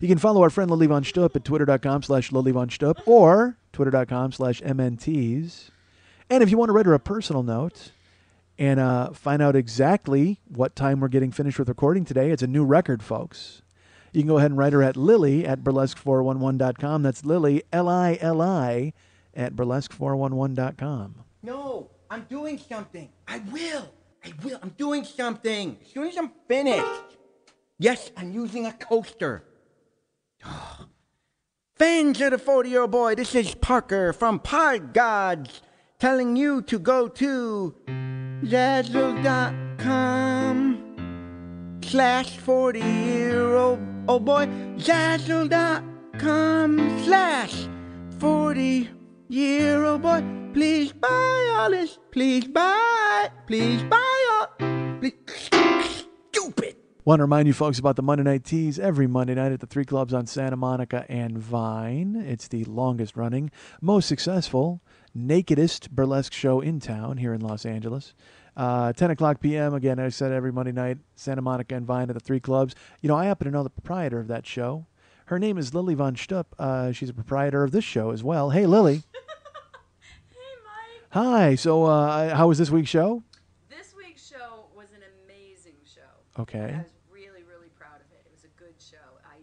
You can follow our friend Lili Von Schtupp at twitter.com slash Lili Von Schtupp or twitter.com slash MNTs. And if you want to write her a personal note and uh, find out exactly what time we're getting finished with recording today, it's a new record, folks. You can go ahead and write her at Lili at burlesque411.com. That's Lili, L I L I, at burlesque411.com. No, I'm doing something. I will. I will. I'm doing something. As soon as I'm finished. Yes, I'm using a coaster. Fans of the 40 year old boy, this is Parker from Pod Gods telling you to go to Zazzle.com slash 40 year old oh boy. Zazzle.com slash 40 year old boy. Please buy all this. Please buy. Please buy all. Please. Stupid. Want to remind you folks about the Monday Night Tease every Monday night at the three clubs on Santa Monica and Vine. It's the longest running, most successful, nakedest burlesque show in town here in Los Angeles. Uh, 10 o'clock p.m. Again, I said every Monday night, Santa Monica and Vine at the three clubs. You know, I happen to know the proprietor of that show. Her name is Lili Von Schtupp. Uh, she's a proprietor of this show as well. Hey, Lili. Hi. So, uh, how was this week's show? This week's show was an amazing show. Okay. I was really, really proud of it. It was a good show. I,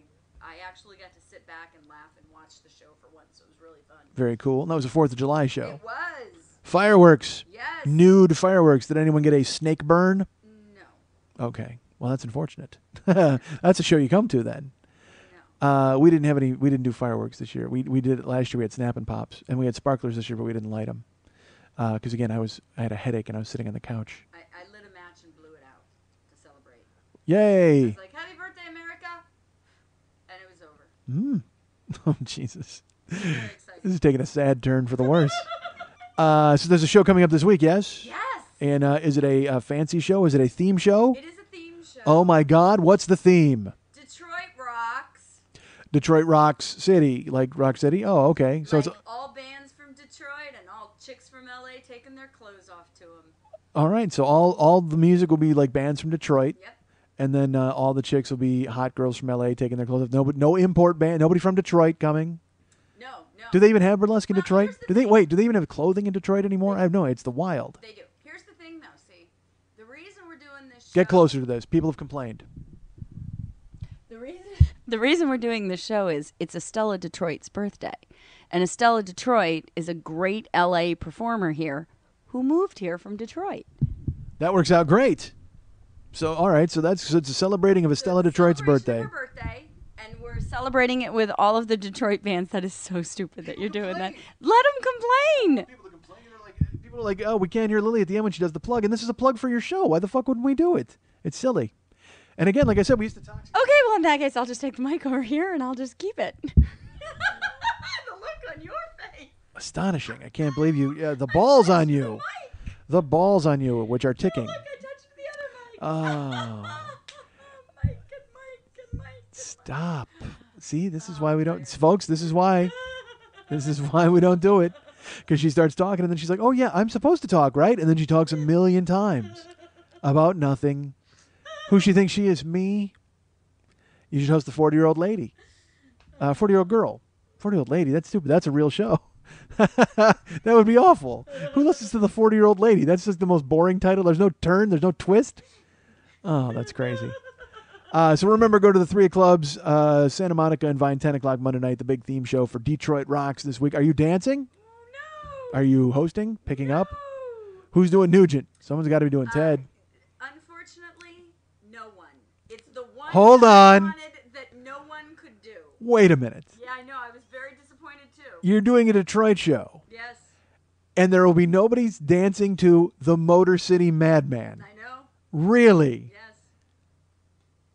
I actually got to sit back and laugh and watch the show for once. So it was really fun. Very cool. And that was a 4th of July show. It was. Fireworks. Yes. Nude fireworks. Did anyone get a snake burn? No. Okay. Well, that's unfortunate. that's a show you come to then. Uh, we didn't have any. We didn't do fireworks this year. We we did it last year. We had snap and pops, and we had sparklers this year, but we didn't light them because again, I was I had a headache and I was sitting on the couch. I, I lit a match and blew it out to celebrate. I Yay! was like, Happy birthday, America! And it was over. Mm. Oh Jesus! This is taking a sad turn for the worse. uh, so there's a show coming up this week, yes? Yes! And uh, is it a, uh fancy show? Is it a theme show? It is a theme show. Oh my God! What's the theme? Detroit rocks. Detroit rocks city, like Rock City. Oh, okay. So like it's all bands from Detroit and all chicks from LA taking their clothes off to them. all right. So all all the music will be like bands from Detroit. Yep. and then uh, all the chicks will be hot girls from LA taking their clothes off. No, no import band, nobody from Detroit coming. No, no. Do they even have burlesque in Well, Detroit? the Do they thing. wait? Do they even have clothing in Detroit anymore? I have no. It's the wild. They do. Here's the thing, though. See, the reason we're doing this. Show, Get closer to this. People have complained. The reason. The reason we're doing this show is it's Estella Detroit's birthday, and Estella Detroit is a great LA performer here, who moved here from Detroit. That works out great. So all right. So that's so it's a celebrating of Estella Detroit's birthday. Celebration her birthday, and we're celebrating it with all of the Detroit bands. That is so stupid that you're doing that. Let them complain. People complain. Like, people are like, oh, we can't hear Lili at the end when she does the plug, and this is a plug for your show. Why the fuck wouldn't we do it? It's silly. And again, like I said, we used to talk. Okay, well in that case, I'll just take the mic over here and I'll just keep it. the look on your face. Astonishing! I can't believe you. Yeah, the balls on you. The balls on you, which are ticking. Look, I touched the other mic. Oh, mic, good mic, good mic. stop. See, this is why we don't, folks. This is why. This is why we don't do it. Because she starts talking, and then she's like, "Oh yeah, I'm supposed to talk, right?" And then she talks a million times about nothing. Who she thinks she is? Me. You should host the forty-year-old lady, uh, forty-year-old girl, forty-year-old lady. That's stupid. That's a real show. that would be awful. Who listens to the forty-year-old lady? That's just the most boring title. There's no turn. There's no twist. Oh, that's crazy. Uh, so remember, go to the three clubs, uh, Santa Monica and Vine, 10 o'clock Monday night, the big theme show for Detroit Rocks this week. Are you dancing? No. Are you hosting? Picking up? Who's doing Nugent? Someone's got to be doing Ted. Unfortunately, no one. It's the one. Hold that on. that no one could do. Wait a minute. Yeah, I know. I was very disappointed too. You're doing a Detroit show, Yes, and there will be nobody dancing to the Motor City Madman. I know. Really? Yes.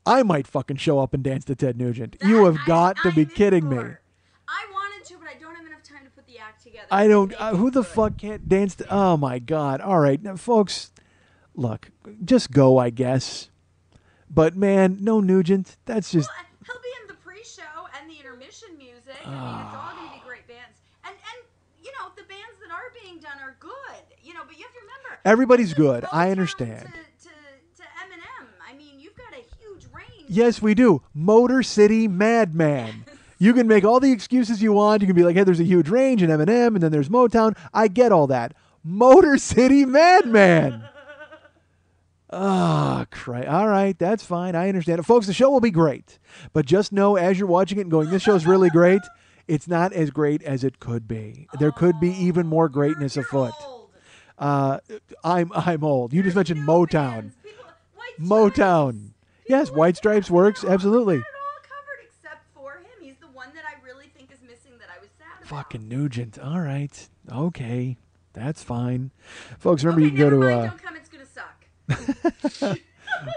I might fucking show up and dance to Ted Nugent. You have That got I- to I'm be in kidding me. I wanted to, but I don't have enough time to put the act together. I don't. Uh, who the fuck can't dance? To, oh my god! All right, now, folks, look, just go, I guess. But man, no Nugent. That's just Well, he'll be in the pre-show and the intermission music. I mean, it's all going to be great bands. And and you know the bands that are being done are good. You know, but you have to remember Everybody's good. I understand. To, to to Eminem, I mean, you've got a huge range. yes, we do. Motor City Madman. You can make all the excuses you want. You can be like, hey, there's a huge range in Eminem, and then there's Motown. I get all that. Motor City Madman. Ah, cry. All right, that's fine. I understand it. Folks, the show will be great. But just know as you're watching it and going, this show's really great, it's not as great as it could be. There could be even more greatness afoot. Uh, I'm I'm old. You just mentioned Motown. bands. People- White Motown. Yes, White Stripes works, absolutely. I've all covered except for him. He's the one that I really think is missing Fucking Nugent. All right. Okay. That's fine. Folks, remember you can go to. Uh, come. It's gonna suck.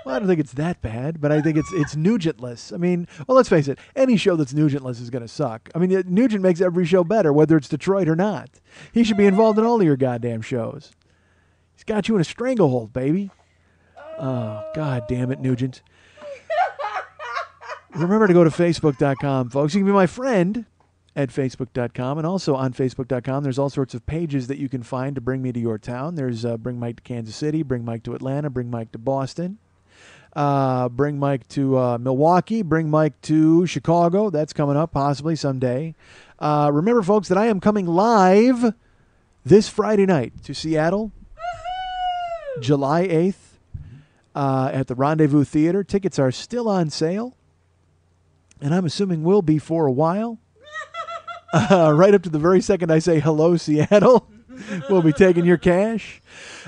well, I don't think it's that bad, but I think it's it's Nugentless. I mean, well, let's face it. Any show that's Nugentless is going to suck. I mean, uh, Nugent makes every show better, whether it's Detroit or not. He should be involved in all of your goddamn shows. He's got you in a stranglehold, baby. Oh, god damn it, Nugent. Remember to go to facebook.com, folks. You can be my friend at facebook.com and also on facebook.com there's all sorts of pages that you can find to bring me to your town there's uh, bring mike to kansas city bring mike to atlanta bring mike to boston uh, bring mike to uh, milwaukee bring mike to chicago. That's coming up possibly someday. Uh, remember folks that i am coming live this friday night to seattle july 8th uh, at the rendezvous theater. Tickets are still on sale and i'm assuming will be for a while. Uh, right up to the very second I say hello, Seattle. we'll be taking your cash.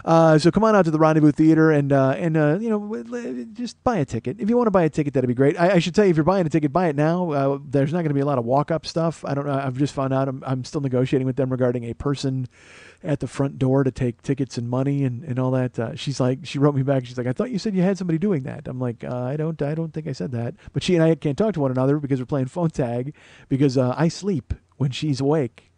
Uh, so come on out to the Rendezvous Theater and uh, and uh, you know just buy a ticket. If you want to buy a ticket, that'd be great. I, I should tell you if you're buying a ticket, buy it now. Uh, there's not going to be a lot of walk up stuff. I don't know. I've just found out. I'm, I'm still negotiating with them regarding a person at the front door to take tickets and money and, and all that. Uh, she's like, she wrote me back. She's like, I thought you said you had somebody doing that. I'm like, uh, I don't, I don't think I said that. But she and I can't talk to one another because we're playing phone tag because uh, I sleep when she's awake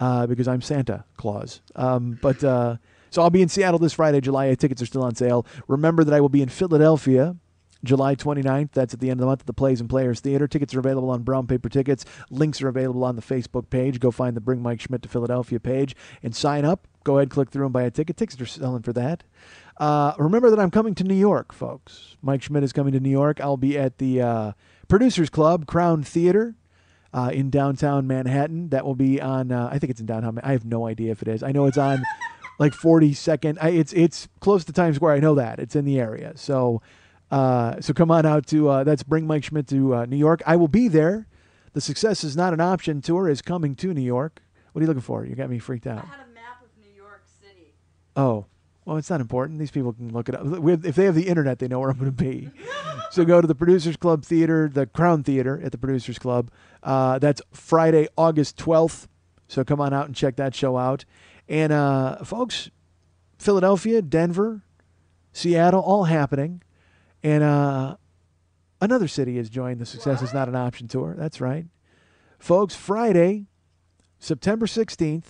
uh, because I'm Santa Claus. Um, but uh, so I'll be in Seattle this Friday, July 8th. Tickets are still on sale. Remember that I will be in Philadelphia. July 29th. That's at the end of the month at the Plays and Players Theater. Tickets are available on Brown Paper Tickets. Links are available on the Facebook page. Go find the Bring Mike Schmidt to Philadelphia page and sign up. Go ahead, click through and buy a ticket. Tickets are selling for that. Uh, remember that I'm coming to New York, folks. Mike Schmidt is coming to New York. I'll be at the uh, Producers Club, Crown Theater. Uh, in downtown Manhattan, that will be on. Uh, I think it's in downtown. I have no idea if it is. I know it's on like 42nd. I, it's it's close to Times Square. I know that it's in the area. So uh, so come on out to uh, that's bring Mike Schmidt to uh, New York. I will be there. The Success is not an option tour is coming to New York. What are you looking for? You got me freaked out. had a map of New York City. Oh, well, it's not important. These people can look it up. If they have the internet, they know where I'm going to be. so go to the Producers Club Theater, the Crown Theater at the Producers Club. Uh, that's Friday, August 12th. So come on out and check that show out. And uh, folks, Philadelphia, Denver, Seattle, all happening. And uh, another city has joined the Success is Not an Option tour. That's right. Folks, Friday, September 16th,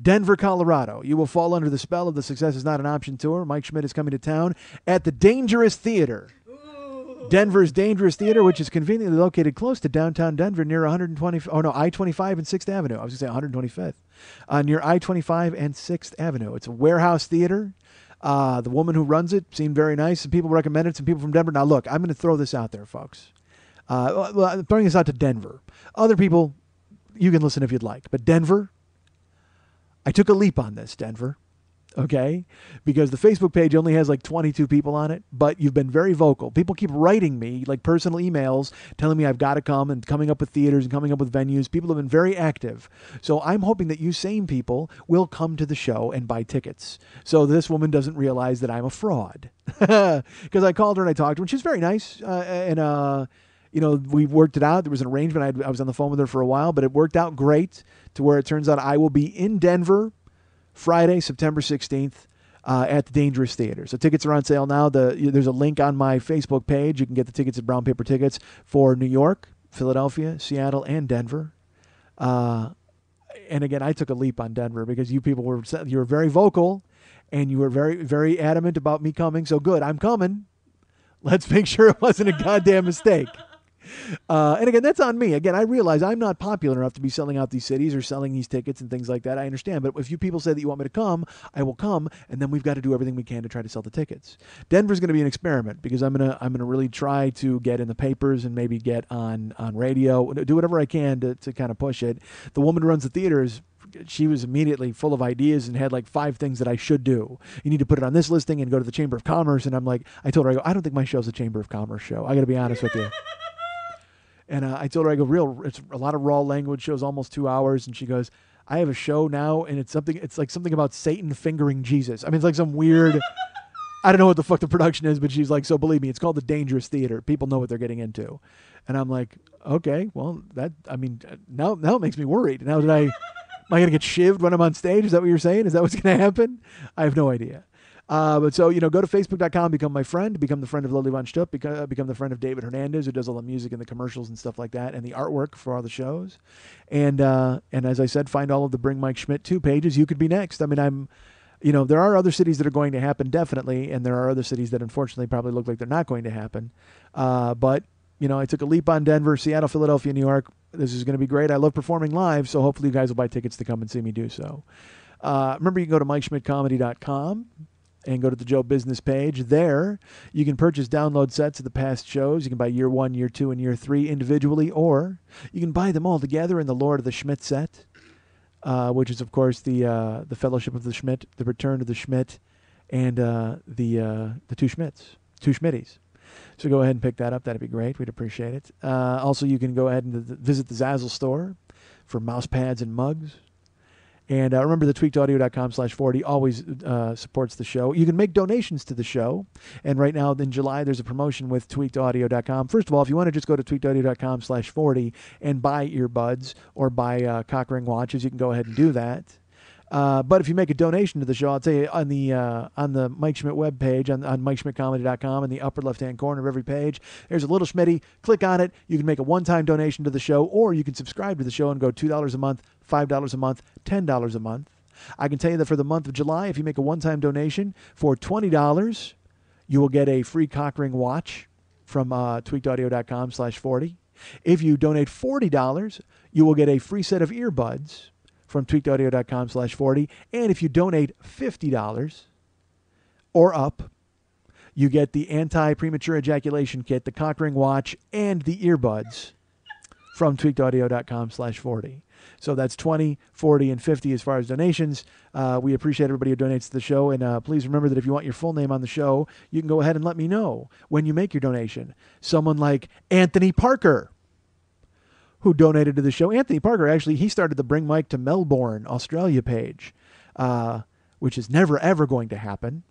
Denver, Colorado. You will fall under the spell of the Success is Not an Option tour. Mike Schmidt is coming to town at the Dangerous Theater. Denver's Dangerous Theater, which is conveniently located close to downtown Denver near 120, oh no, I 25 and 6th Avenue. I was going to say 125th. Uh, near I 25 and 6th Avenue. It's a warehouse theater. Uh, the woman who runs it seemed very nice. Some people recommended it, some people from Denver. Now, look, I'm going to throw this out there, folks. Uh, well, I'm throwing this out to Denver. Other people, you can listen if you'd like. But Denver, I took a leap on this, Denver. Okay? Because the Facebook page only has like 22 people on it, but you've been very vocal. People keep writing me like personal emails telling me I've got to come and coming up with theaters and coming up with venues. People have been very active. So I'm hoping that you same people will come to the show and buy tickets. So this woman doesn't realize that I'm a fraud. Because I called her and I talked to her, and she's very nice. Uh, and, uh, you know, we worked it out. There was an arrangement. I, I was on the phone with her for a while, but it worked out great to where it turns out I will be in Denver Friday, September 16th. Uh, at the Dangerous Theater. So tickets are on sale now. The there's a link on my Facebook page. You can get the tickets at Brown Paper Tickets for New York, Philadelphia, Seattle, and Denver. Uh, and again, I took a leap on Denver because you people were you were very vocal, and you were very very adamant about me coming. So good, I'm coming. Let's make sure it wasn't a goddamn mistake. Uh, and again, that's on me. Again, I realize I'm not popular enough to be selling out these cities or selling these tickets and things like that. I understand. But if you people say that you want me to come, I will come, and then we've got to do everything we can to try to sell the tickets. Denver's going to be an experiment because I'm gonna I'm gonna really try to get in the papers and maybe get on on radio, do whatever I can to to kind of push it. The woman who runs the theater is she was immediately full of ideas and had like five things that I should do. You need to put it on this listing and go to the Chamber of Commerce. And I'm like, I told her, I go, I don't think my show's a Chamber of Commerce show. I got to be honest with you. And uh, I told her, I go, real, it's a lot of raw language, shows almost two hours. And she goes, I have a show now, and it's something, it's like something about Satan fingering Jesus. I mean, it's like some weird I don't know what the fuck the production is, but she's like, so believe me, it's called the Dangerous Theater. People know what they're getting into, and I'm like, okay, well, that I mean, now now it makes me worried. Now did I, am I gonna get shivved when I'm on stage? Is that what you're saying? Is that what's gonna happen? I have no idea. Uh, but so you know, go to facebook.com, become my friend, become the friend of Lili Von Schtupp, become, uh, become the friend of David Hernandez, who does all the music and the commercials and stuff like that, and the artwork for all the shows. And uh, and as I said, find all of the Bring Mike Schmidt two pages. You could be next. I mean, I'm you know, there are other cities that are going to happen definitely, and there are other cities that unfortunately probably look like they're not going to happen. Uh, but you know, I took a leap on Denver, Seattle, Philadelphia, New York. This is going to be great. I love performing live, so hopefully you guys will buy tickets to come and see me do so. Uh, remember, you can go to MikeSchmidtComedy.com and go to the Joe Business page. There, you can purchase download sets of the past shows. You can buy year one, year two, and year three individually, or you can buy them all together in the Lord of the Schmidt set uh, which is of course the uh, the Fellowship of the Schmidt, the Return of the Schmidt, and uh, the uh, the two Schmidts, two Schmitties. So go ahead and pick that up. That'd be great. We'd appreciate it. Uh, also, you can go ahead and visit the Zazzle store for mouse pads and mugs. And uh, remember, the tweakedaudio.com slash 40 always uh, supports the show. You can make donations to the show. And right now in July, there's a promotion with tweakedaudio.com. First of all, if you want to just go to tweakedaudio.com slash 40 and buy earbuds or buy uh, cock ring watches, you can go ahead and do that. Uh, but if you make a donation to the show, I'll tell you on the uh, on the Mike Schmidt webpage on, on MikeSchmidtComedy.com in the upper left hand corner of every page, there's a little Schmitty. Click on it. You can make a one time donation to the show, or you can subscribe to the show and go two dollars a month, five dollars a month, ten dollars a month. I can tell you that for the month of July, if you make a one time donation for twenty dollars, you will get a free cock ring watch from uh, tweakedaudio.com slash 40. If you donate $40, you will get a free set of earbuds from tweakedaudio.com slash 40. And if you donate $50 or up, you get the anti-premature ejaculation kit, the cock ring watch, and the earbuds from tweakedaudio.com slash 40. So that's 20, 40, and 50 as far as donations. Uh, we appreciate everybody who donates to the show. And uh, please remember that if you want your full name on the show, you can go ahead and let me know when you make your donation. Someone like Anthony Parker who donated to the show. Anthony Parker, actually, he started the Bring Mike to Melbourne, Australia page, uh, which is never, ever going to happen.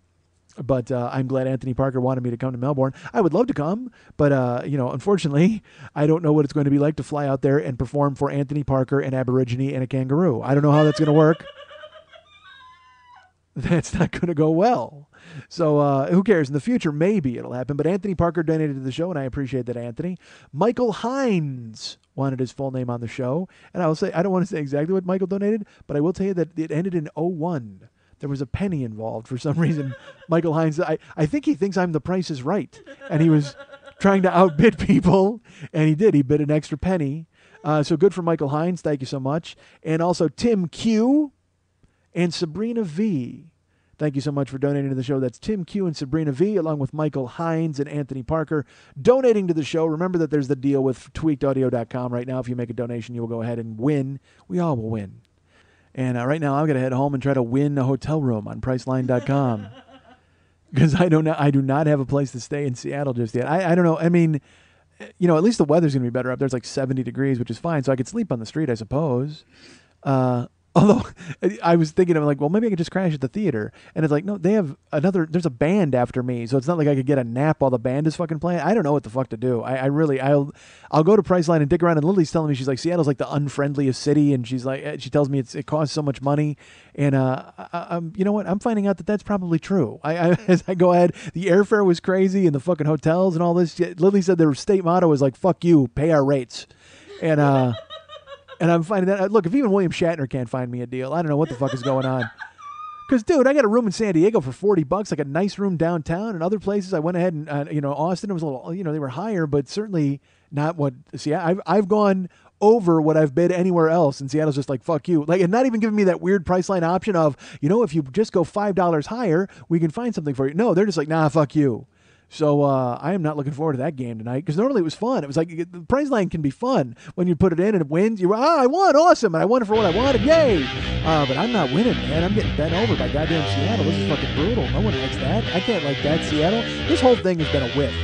But uh, I'm glad Anthony Parker wanted me to come to Melbourne. I would love to come, but uh, you know, unfortunately, I don't know what it's going to be like to fly out there and perform for Anthony Parker, an Aborigine, and a kangaroo. I don't know how that's going to work. that's not going to go well. So uh, who cares? In the future, maybe it'll happen. But Anthony Parker donated to the show, and I appreciate that, Anthony. Michael Hines wanted his full name on the show. And I will say, I don't want to say exactly what Michael donated, but I will tell you that it ended in 01. There was a penny involved for some reason. Michael Hines, I, I think he thinks I'm the price is right. And he was trying to outbid people, and he did. He bid an extra penny. Uh, so good for Michael Hines. Thank you so much. And also Tim Q and Sabrina V. Thank you so much for donating to the show. That's Tim Q and Sabrina V, along with Michael Hines and Anthony Parker, donating to the show. Remember that there's the deal with tweakedaudio.com right now. If you make a donation, you will go ahead and win. We all will win. And uh, right now, I'm going to head home and try to win a hotel room on Priceline.com because I don't. I do not have a place to stay in Seattle just yet. I, I don't know. I mean, you know, at least the weather's going to be better up there. It's like 70 degrees, which is fine. So I could sleep on the street, I suppose. Uh, Although I was thinking I'm like, well, maybe I could just crash at the theater, and it's like, no, they have another. There's a band after me, so it's not like I could get a nap while the band is fucking playing. I don't know what the fuck to do. I, I really, I'll, I'll go to Priceline and dig around. And Lili's telling me she's like, Seattle's like the unfriendliest city, and she's like, eh, she tells me it's it costs so much money, and uh, I, am you know what? I'm finding out that that's probably true. I, I as I go ahead, the airfare was crazy, and the fucking hotels and all this. Lili said their state motto was like, "Fuck you, pay our rates," and uh and I'm finding that. Look, if even William Shatner can't find me a deal, I don't know what the fuck is going on. Because, dude, I got a room in San Diego for forty bucks, like a nice room downtown, and other places I went ahead and uh, you know Austin it was a little, you know, they were higher, but certainly not what. See, I've I've gone over what I've bid anywhere else, and Seattle's just like fuck you, like, and not even giving me that weird Priceline option of you know if you just go five dollars higher, we can find something for you. No, they're just like nah, fuck you. So uh, I am not looking forward to that game tonight because normally it was fun. It was like the Priceline can be fun when you put it in and it wins. You're ah, I won, awesome, and I won it for what I wanted, yay! Uh, but I'm not winning, man. I'm getting bent over by goddamn Seattle. This is fucking brutal. No one likes that. I can't like that Seattle. This whole thing has been a whiff.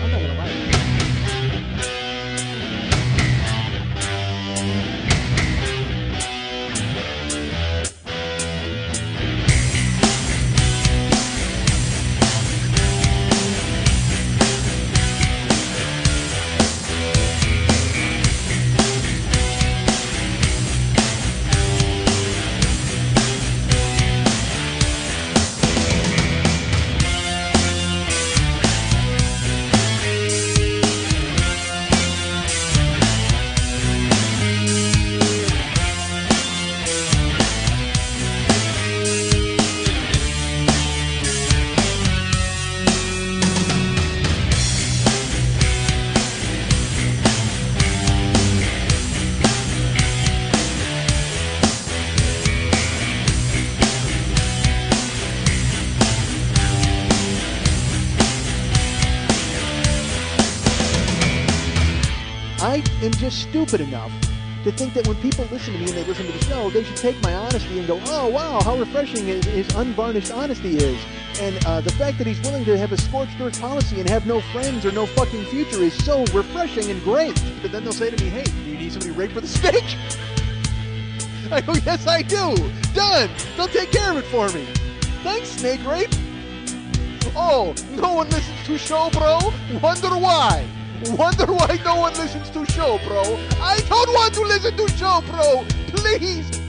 Just stupid enough to think that when people listen to me and they listen to the show, they should take my honesty and go, oh, wow, how refreshing his, his unvarnished honesty is. And uh, the fact that he's willing to have a scorched earth policy and have no friends or no fucking future is so refreshing and great. But then they'll say to me, hey, do you need somebody raped for the steak? I go, yes, I do. Done. They'll take care of it for me. Thanks, Snake Rape. Oh, no one listens to show, bro? Wonder why? Wonder why no one listens to show, bro? I don't want to listen to show, bro. Please.